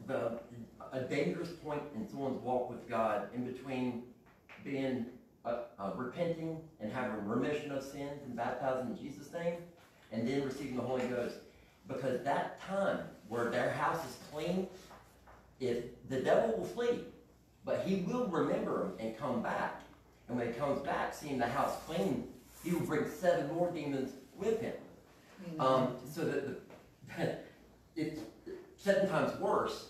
the, a dangerous point in someone's walk with God, in between being, uh, uh, repenting and having remission of sins and baptizing in Jesus' name, and then receiving the Holy Ghost. Because that time where their house is clean, if, the devil will flee, but he will remember them and come back. And when he comes back, seeing the house clean, he will bring seven more demons with him. Um, so that the, it's seven times worse,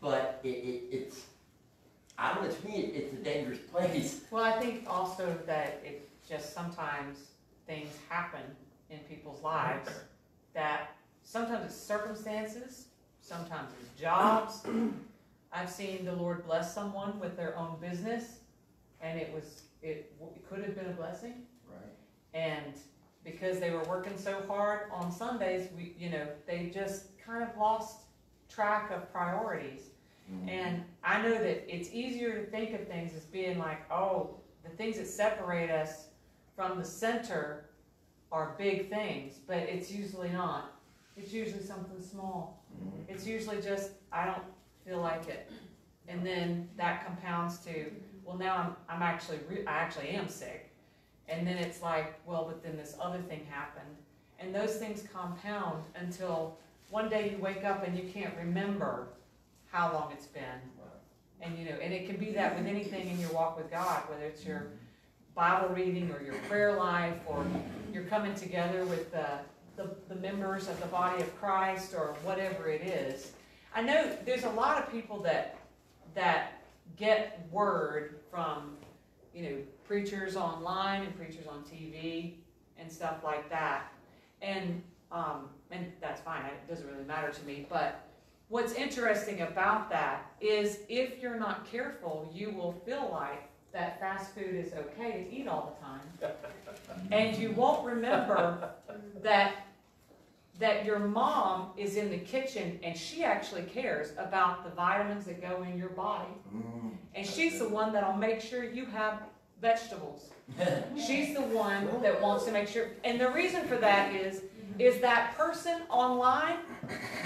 but it, it, it's, I don't know, to me, it, it's a dangerous place. Well, I think also that it just sometimes things happen in people's lives that sometimes it's circumstances, sometimes it's jobs. I've seen the Lord bless someone with their own business and it was, it, it could have been a blessing. Right. And because they were working so hard on Sundays, we, you know, they just kind of lost track of priorities. Mm-hmm. And I know that it's easier to think of things as being like, oh, the things that separate us from the center are big things, but it's usually not. It's usually something small. Mhm. It's usually just, I don't feel like it. And then that compounds to, well, now I'm, I'm actually, re- I actually am sick. And then it's like, well, but then this other thing happened. And those things compound until one day you wake up and you can't remember how long it's been. And you know, and it can be that with anything in your walk with God, whether it's your Bible reading or your prayer life or you're coming together with the, the, the members of the body of Christ or whatever it is. I know there's a lot of people that that get word from, you know, preachers online and preachers on TV and stuff like that. And um, and that's fine. It doesn't really matter to me. But what's interesting about that is if you're not careful, you will feel like that fast food is okay to eat all the time. And you won't remember that that your mom is in the kitchen and she actually cares about the vitamins that go in your body. Mm. And she's the one that'll make sure you have vegetables. She's the one that wants to make sure, and the reason for that is, is that person online,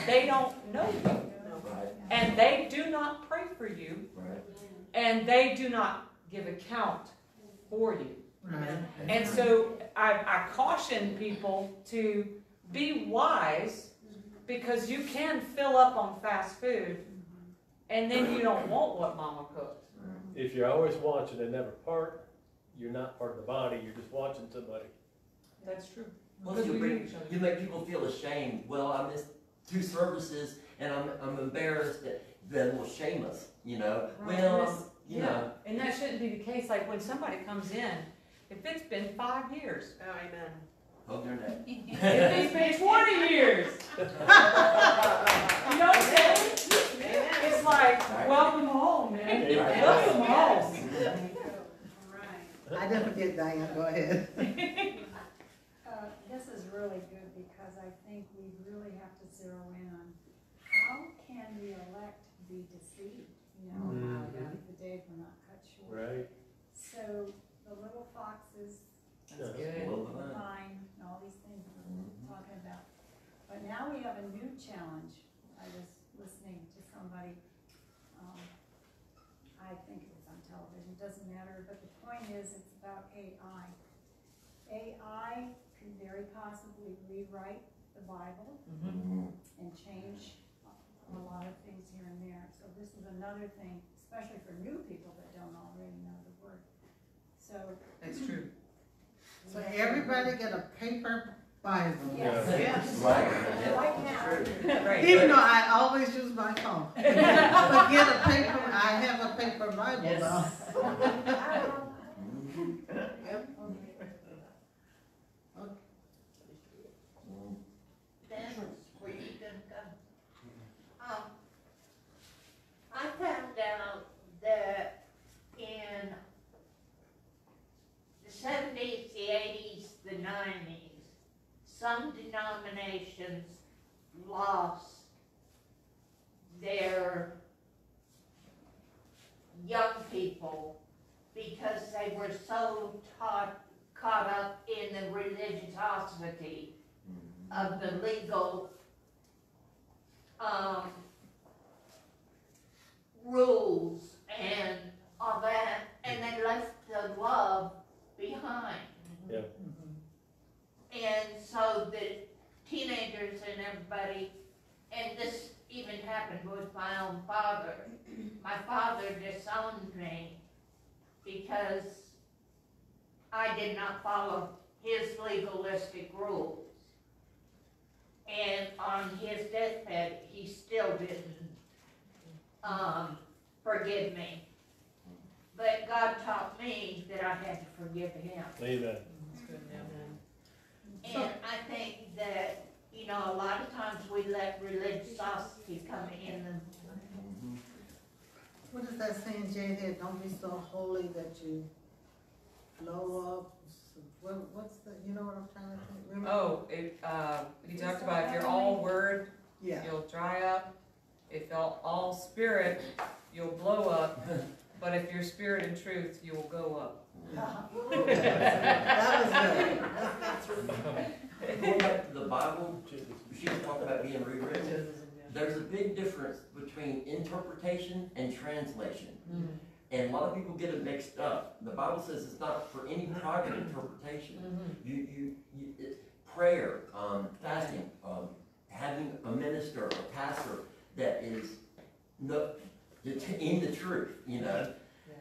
they don't know you. And they do not pray for you, right. and they do not give account for you. Right. And so I, I caution people to be wise Because you can fill up on fast food, and then you don't want what mama cooked. If you're always watching and never part, you're not part of the body, you're just watching somebody. That's true. Plus, Because you bring, need each other. you make people feel ashamed. Well, I missed two services and I'm, I'm embarrassed that, then will shame us, you know? Right, Well, and I'm- this- you yeah, know, And that shouldn't be the case, like when somebody comes in, if it's been five years, Oh, amen. hug their neck. if it's been twenty years, you know what I'm saying? It's like, Right. welcome home, man. Amen. Welcome home. I didn't forget, Diane, go ahead. Uh, this is really good because I think we really have to zero in on how can the elect be deceived? You know, how Mhm. the days were not cut short. Right. So the little foxes, That's Yeah. good. Well, the fine. vine, and all these things we're Mhm. talking about. But now we have a new challenge. I was listening to somebody, um, I think it was on television, doesn't matter, but the point is, it's about AI. AI can very possibly rewrite the Bible Mhm. and change a lot of things here and there. So this is another thing, especially for new people that don't already know the word. So. That's true. So everybody get a paper Bible. Yes. Yes. Right. Right now. True. Right. Even though I always use my phone. But get a paper, I have a paper Bible Yes. now. Mhm. Yep. Mhm. That's where you gonna go. Um, I found out that in the seventies, the eighties, the nineties, some denominations lost their young people because they were so taught, caught up in the religiosity of the legal, um, rules and all that, and they left the love behind. Yeah. And so the teenagers and everybody, and this even happened with my own father. My father disowned me because I did not follow his legalistic rules. And on his deathbed, he still didn't, um, forgive me. But God taught me that I had to forgive him. Amen. That's good, yeah, man. And I think that, you know, a lot of times we let religiosity come in and. What is that saying, Jay, there, don't be so holy that you blow up? What, what's the, you know what I'm trying to think? Remember? Oh, it, uh, he talked about if you're all word, Yeah. you'll dry up. If you're all spirit, you'll blow up. But if you're spirit and truth, you will go up. That was good. Going back to the Bible, she was talking about being rewritten. There's a big difference between interpretation and translation. And a lot of people get it mixed up. The Bible says it's not for any private interpretation. You, you, you it, prayer, um, fasting, um, having a minister a pastor that is no, in the truth, you know?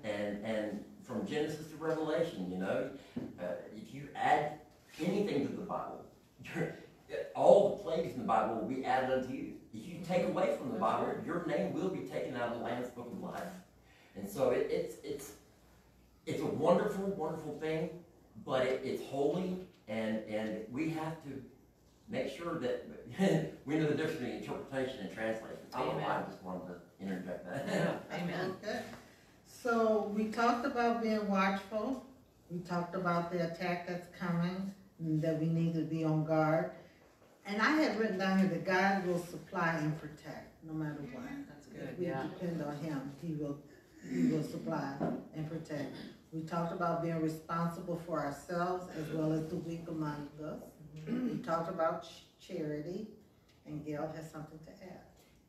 And, and from Genesis to Revelation, you know? Uh, if you add anything to the Bible, all the plagues in the Bible will be added unto you. If you take away from the Bible, your name will be taken out of the Lamb's Book of Life. And so it, it's, it's, it's a wonderful, wonderful thing, but it, it's holy, and, and we have to make sure that we know the difference between interpretation and translation. I don't know why, I just wanted to interject that. Yeah, amen. Okay. So we talked about being watchful. We talked about the attack that's coming, and that we need to be on guard. And I had written down here that God will supply and protect, no matter what. That's good, If we yeah. depend on him, he will, he will supply and protect. We talked about being responsible for ourselves as well as the weak among us. We talked about ch- charity, and Gail has something to add.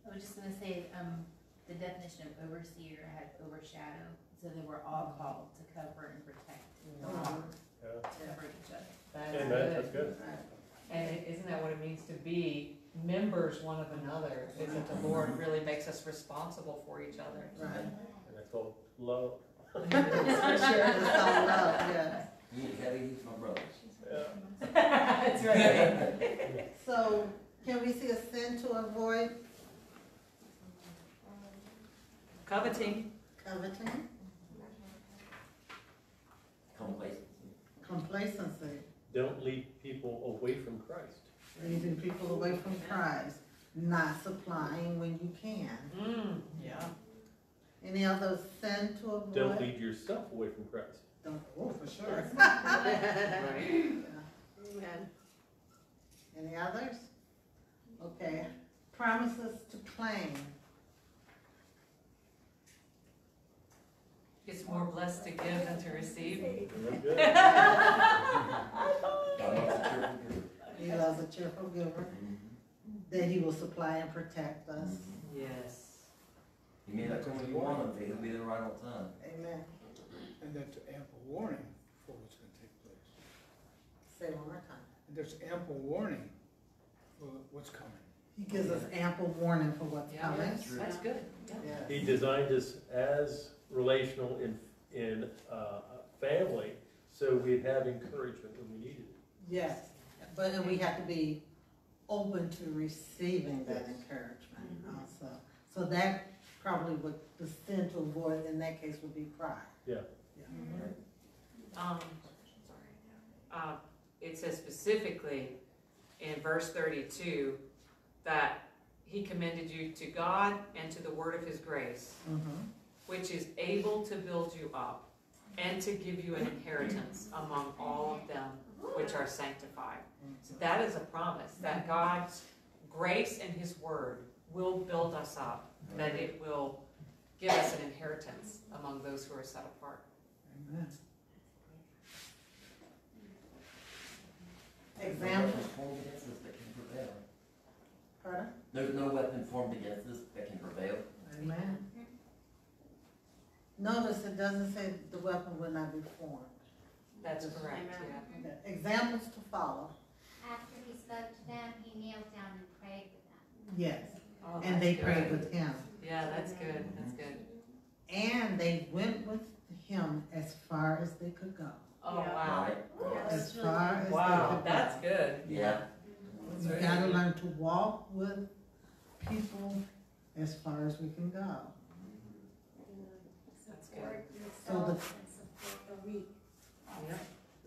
I was just gonna say, um, the definition of overseer had overshadow, so they were all mm-hmm. called to cover and protect the mm-hmm. flock, Yeah. to cover each other. That's Amen, good. that's good. And isn't that what it means to be members one of another? Is that the Lord mm-hmm. really makes us responsible for each other? Right. And that's called love. That's for sure. It's all love, yes. You ain't heavy, he's my brother. Yeah. That's right. So, can we see a sin to avoid Coveting, coveting, Complacency. complacency, Don't lead people away from Christ. leading people away from Christ, not supplying when you can? mm, yeah. Any other sin to avoid? Don't lead yourself away from Christ. Don't, oh, for sure. Right. Amen. Any others? Okay, promises to claim, It's more blessed to give than to receive. Very good. God loves a cheerful giver. he loves a cheerful giver, Mhm. that he will supply and protect us. Yes. He may not come when you want him, but he'll be there right on time. Amen. And that's ample warning for what's gonna take place. Say one more time. And there's ample warning for what's coming. He gives us ample warning for what's Yeah, coming. that's, that's good. Yeah. He designed us as relational in, in, uh, family, so we'd have encouragement when we needed it. Yes, but then we have to be open to receiving that Yes. encouragement also. So that probably would, the sin to avoid in that case would be pride. Yeah. Um, uh, it says specifically in verse thirty-two that he commended you to God and to the word of his grace, Mhm. Which is able to build you up and to give you an inheritance among all of them which are sanctified. So that is a promise, that God's grace and his word will build us up, that it will give us an inheritance among those who are set apart. Amen. No Example, weapon formed against us that can prevail. pardon? There's no weapon formed against us that can prevail. Amen. Notice it doesn't say the weapon will not be formed. That's correct, Amen. yeah. Okay. Examples to follow, After he spoke to them, he kneeled down and prayed with them. yes, Oh, and that's they good. prayed with him. Yeah, that's good, that's good. And they went with him as far as they could go. Oh, Yeah. wow. Right? As far as they could go. Wow, that's good. Yeah. You gotta learn to walk with people as far as we can go. That's good. Support yourself and support the weak. Yep.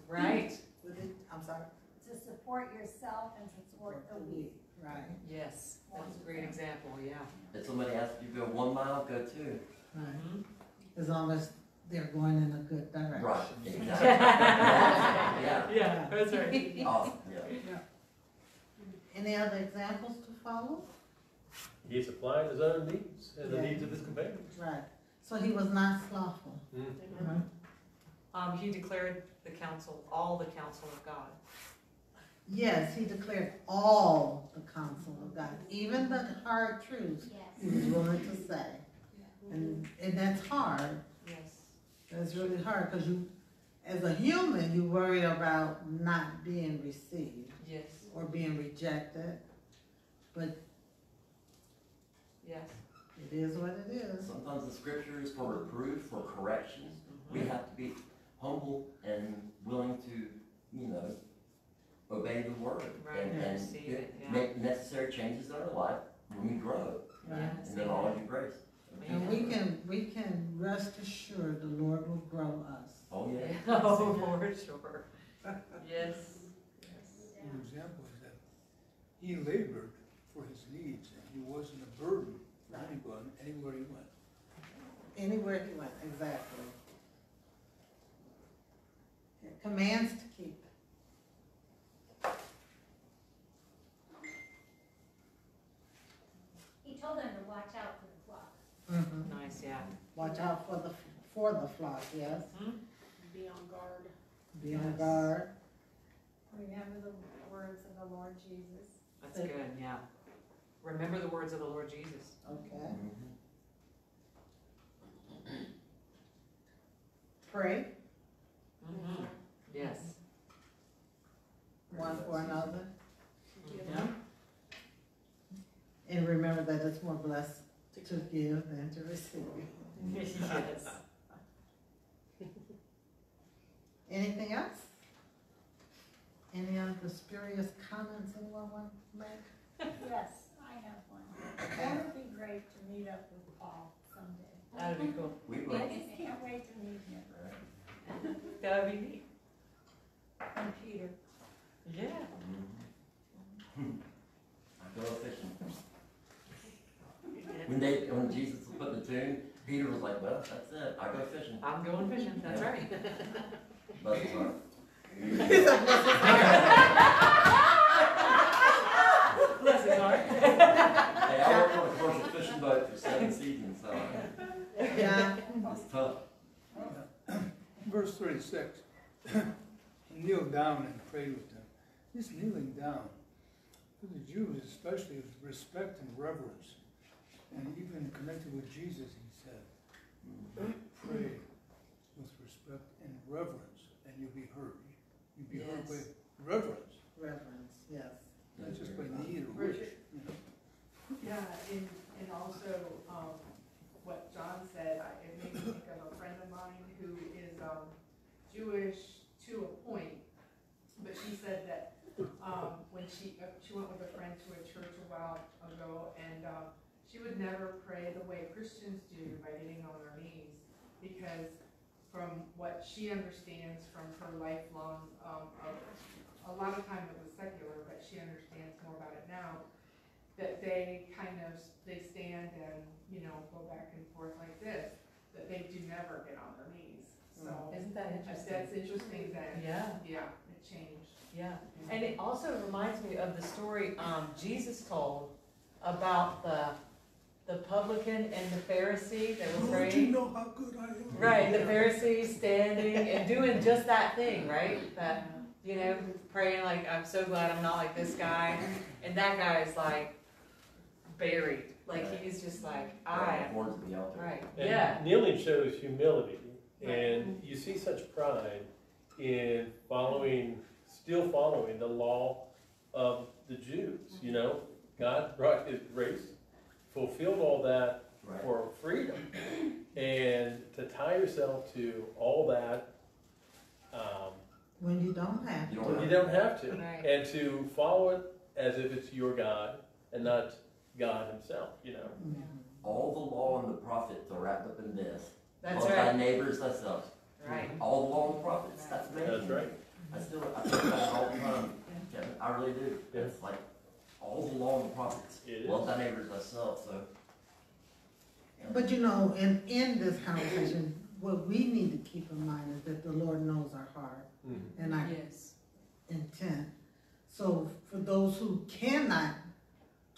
Right, With it, I'm sorry. To support yourself and support the weak. Right, yes, that's a great example, yeah. If somebody asks you to go one mile, go two. right. Mhm. As long as they're going in a good direction. Right, exactly. Yeah. Yeah, that's right. Awesome, yeah. Any other examples to follow? He supplied his own needs and the Yeah. needs of his companions. Right. So he was not slothful. Mm. Amen. Um, he declared the counsel, all the counsel of God. Yes, he declared all the counsel of God, even the hard truths he Yes. was willing to say. And, and that's hard. Yes. That's really hard because you, as a human, you worry about not being received Yes, or being rejected. But yes. It is what it is. Sometimes the scripture is for reproof, for correction. Mm-hmm. We have to be humble and willing to, you know, obey the word. Right, and, and and receive it, yeah. Make necessary changes in our life when we grow. Right. Yes. And then all of your grace. And we can, we can rest assured the Lord will grow us. Oh, yeah. Oh, for sure. Yes. An example is that he labored for his needs and he wasn't a burden for anyone, anywhere he went. Anywhere he went, exactly. Commands to keep. He told them to watch out for the flock. Mhm. Nice, yeah. Watch out for the, for the flock, yes. Be on guard. Be on Yes. guard. Remember the words of the Lord Jesus. That's good, yeah. Remember the words of the Lord Jesus. Okay. Mhm. Pray Mhm. Yes. one for another. Yeah. And remember that it's more blessed to give than to receive. Yes. Anything else? Any other spurious comments anyone want to make? Yes, I have one. That would be great to meet up with Paul someday. That'd be cool. We I will. just can't wait to meet him. That would be neat. And Peter. Yeah. I go fishing. When they, when Jesus was put in the tomb, Peter was like, well, that's it, I go fishing. I'm going fishing, that's right. But, uh, Bless his heart. hey, I worked on a commercial fishing boat for seven seasons, so Yeah, it's tough. Verse thirty-six, he kneeled down and prayed with them. This kneeling down, for the Jews especially, was respect and reverence. And even connected with Jesus, he said, pray with respect and reverence, and you'll be heard. You'll be heard Yes. with reverence, reverence, yes. not just by need or wish, you know. Yeah, and, and also, um, what John said, I, it made me think of a friend of mine who is, um, Jewish to a point. But she said that, um, when she, uh, she went with a friend to a church a while ago, and, um, she would never pray the way Christians do by getting on their knees. Because from what she understands from her lifelong, um, of, a lot of time it was secular, but she understands more about it now that they kind of, they stand and, you know, go back and forth like this, that they do never get on their knees, so. Isn't that interesting? That's interesting that, Yeah, yeah, it changed. yeah. And it also reminds me of the story, um, Jesus told about the, the publican and the Pharisee that was praying. know how good I am? Right, the Pharisee standing and doing just that thing, right? That, you know, praying like, I'm so glad I'm not like this guy. And that guy is like buried. Like he's just like, I am, Towards the altar. right, And yeah. Kneeling shows humility, and you see such pride in following, still following the law of the Jews, you know? God brought his grace, fulfilled all that Right. for freedom. And to tie yourself to all that, um, When you don't have You to. don't you don't have to. Right. And to follow it as if it's your God and not God himself, you know? Mhm. All the law and the prophets are wrapped up in this. That's Love thy neighbors thyself. right. All the law and the prophets, that's amazing. That's right. I still, I think about it all the time, Kevin, I really do. Yeah. It's like, all the law and the prophets. It is. Love thy neighbors thyself, so. But you know, in, in this conversation, what we need to keep in mind is that the Lord knows our heart Mhm. and our Yes, intent. So for those who cannot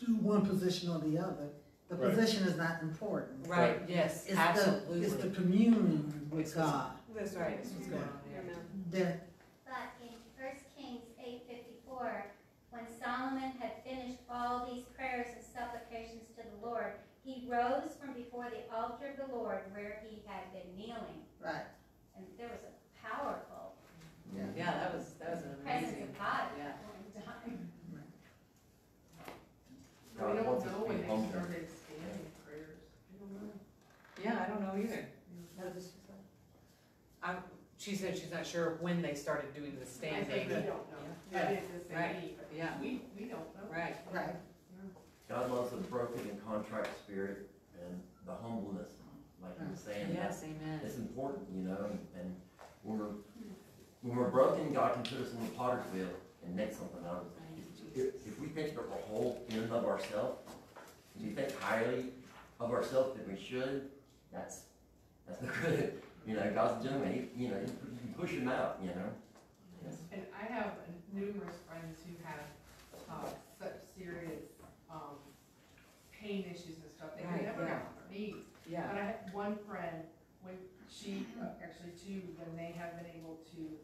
do one position or the other, the Right. position is not important. right, yes, It's the, absolutely. it's the communion with God That's right, that's what's going on there. that, But in First Kings eight fifty-four, when Solomon had finished all these prayers and supplications to the Lord, he rose from before the altar of the Lord where he had been kneeling. right, And there was a powerful Yeah, that was, that was an presence amazing, of God at yeah. that point in time. We God don't wants us know to when be they humble. started standing prayers. I don't know. Yeah, I don't know either. What did she say? I, she said she's not sure when they started doing the I think we standing. don't know. Yeah. That is the Right. same, but Yeah. we, we don't know. Right, right. God loves a broken and contrite spirit and the humbleness, like you were mm. saying. yes, amen. It's important, you know, and, and when we're, when we're broken, God can put us in the potter's wheel and make something out of it. If, if we think that we're whole in and of ourselves, if we think highly of ourselves that we should, that's, that's not good. You know, God's doing it, He- you know, you you push him out, you know. Yes. And I have numerous friends who have, uh, such serious, um, pain issues and stuff, they Right, never yeah. get on their knees. Yeah, But I had one friend, when she, uh, actually two, when they have been able to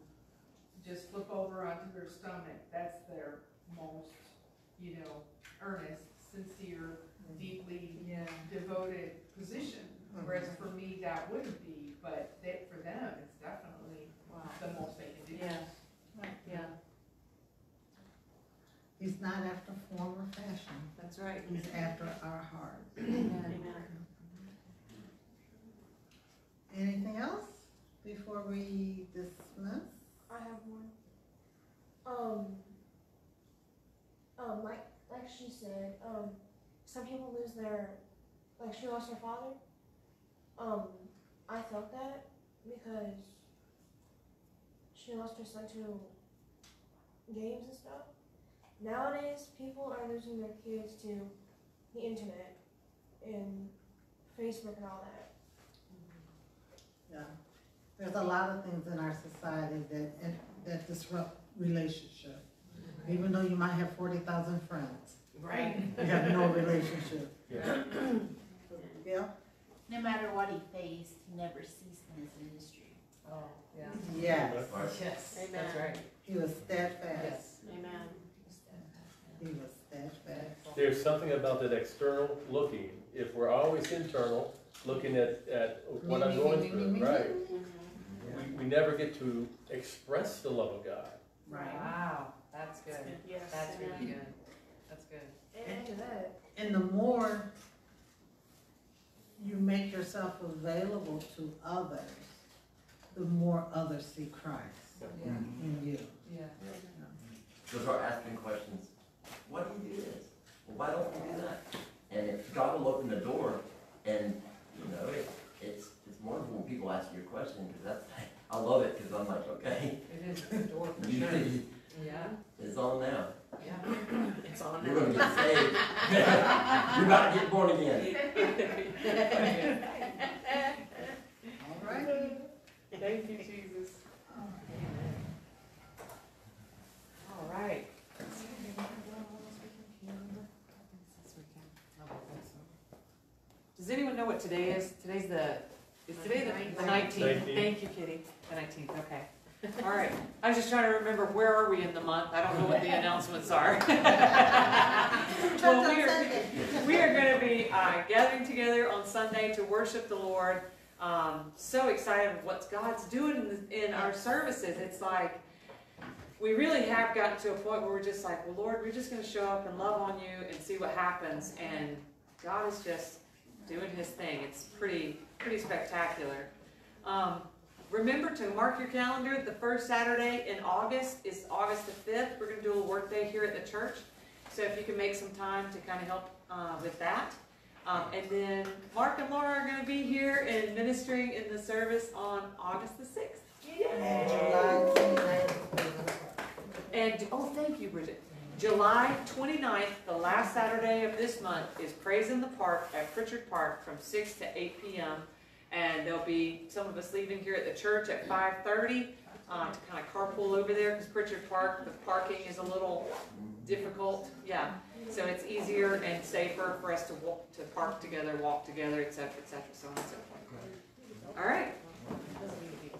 just flip over onto their stomach, that's their most, you know, earnest, sincere, deeply yeah. devoted position. Whereas for me, that wouldn't be, but they, for them, it's definitely Wow. the most they can do. Yeah, yeah. He's not not after form or fashion, That's right. he's after our heart. Amen. Anything else before we dismiss? I have one. Um, um, like like she said, um, some people lose their, like she lost her father. Um, I felt that because she lost her son to games and stuff. Nowadays, people are losing their kids to the internet and Facebook and all that. Yeah, there's a lot of things in our society that, that disrupt relationship. Even though you might have forty thousand friends, Right. you have no relationship. Yeah. Yeah, No matter what he faced, he never ceased in his ministry. Oh, yeah. yes, Yes, Amen. that's right. he was steadfast, Yes. Amen. he was steadfast. There's something about that external looking, if we're always internal, looking at, at what I'm Me, me, going me, me, through, me, me. right? Mm-hmm. We, we never get to express the love of God. Right. Wow, that's good. Yes. That's amen. really good. That's good. And to that, And the more you make yourself available to others, the more others see Christ Yeah, mm-hmm. in you. yeah. They'll start asking questions, why do you do this? Well, why don't you do that? And if God will open the door, and, you know, it, it's, it's wonderful when people ask you a question, because that's, I love it, because I'm like, okay, It is a good door for you, sure. Yeah, it's on now. yeah. It's on You're now. gonna get saved. You're about to get born again. All right? Thank you, Jesus. All right. Does anyone know what today is? Today's the, is today the nineteenth? Nineteenth. Thank you, Kitty. The nineteenth, okay. All right. I was just trying to remember, where are we in the month? I don't know what the announcements are. Well, we are, we are gonna be, uh, gathering together on Sunday to worship the Lord. Um, so excited of what God's doing in, the, in our services. It's like, we really have gotten to a point where we're just like, well, Lord, we're just gonna show up and love on you and see what happens. And God is just doing his thing. It's pretty, pretty spectacular. Um, remember to mark your calendar. The first Saturday in August is August the fifth. We're gonna do a work day here at the church. So if you can make some time to kind of help, uh, with that. Um, and then Mark and Laura are gonna be here and ministering in the service on August the sixth. And July 29th. And, oh, thank you, Bridget. July 29th, the last Saturday of this month, is Praise in the Park at Pritchard Park from six to eight PM. And there'll be some of us leaving here at the church at five thirty, uh, to kind of carpool over there, because Pritchard Park, the parking is a little difficult, yeah. So it's easier and safer for us to walk, to park together, walk together, et cetera, et cetera, so on and so forth. All right.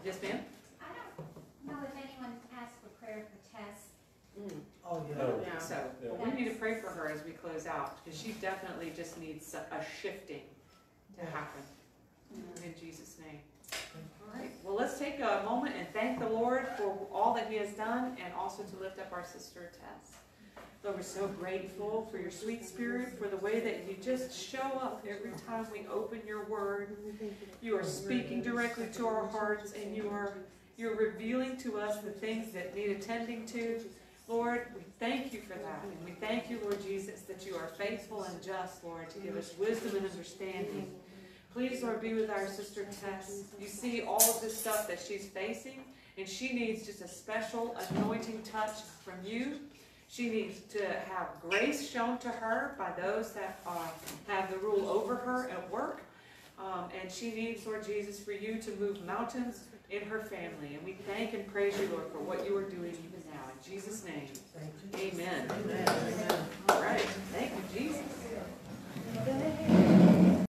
Yes, ma'am? I don't know if anyone asked for prayer for Tess. Mm. Oh, yeah. No. Yeah. So, well, we need to pray for her as we close out, because she definitely just needs a a shifting to happen. Mm-hmm. In Jesus' name. All right, well, let's take a moment and thank the Lord for all that he has done, and also to lift up our sister Tess. Lord, we're so grateful for your sweet spirit, for the way that you just show up every time we open your word. You are speaking directly to our hearts, and you are, you're revealing to us the things that need attending to. Lord, we thank you for that. And we thank you, Lord Jesus, that you are faithful and just, Lord, to give us wisdom and understanding. Please, Lord, be with our sister Tess. You see all of this stuff that she's facing, and she needs just a special anointing touch from you. She needs to have grace shown to her by those that uh, have the rule over her at work. Um, and she needs, Lord Jesus, for you to move mountains in her family. And we thank and praise you, Lord, for what you are doing even now. In Jesus' name, amen. amen. amen. All right. Thank you, Jesus.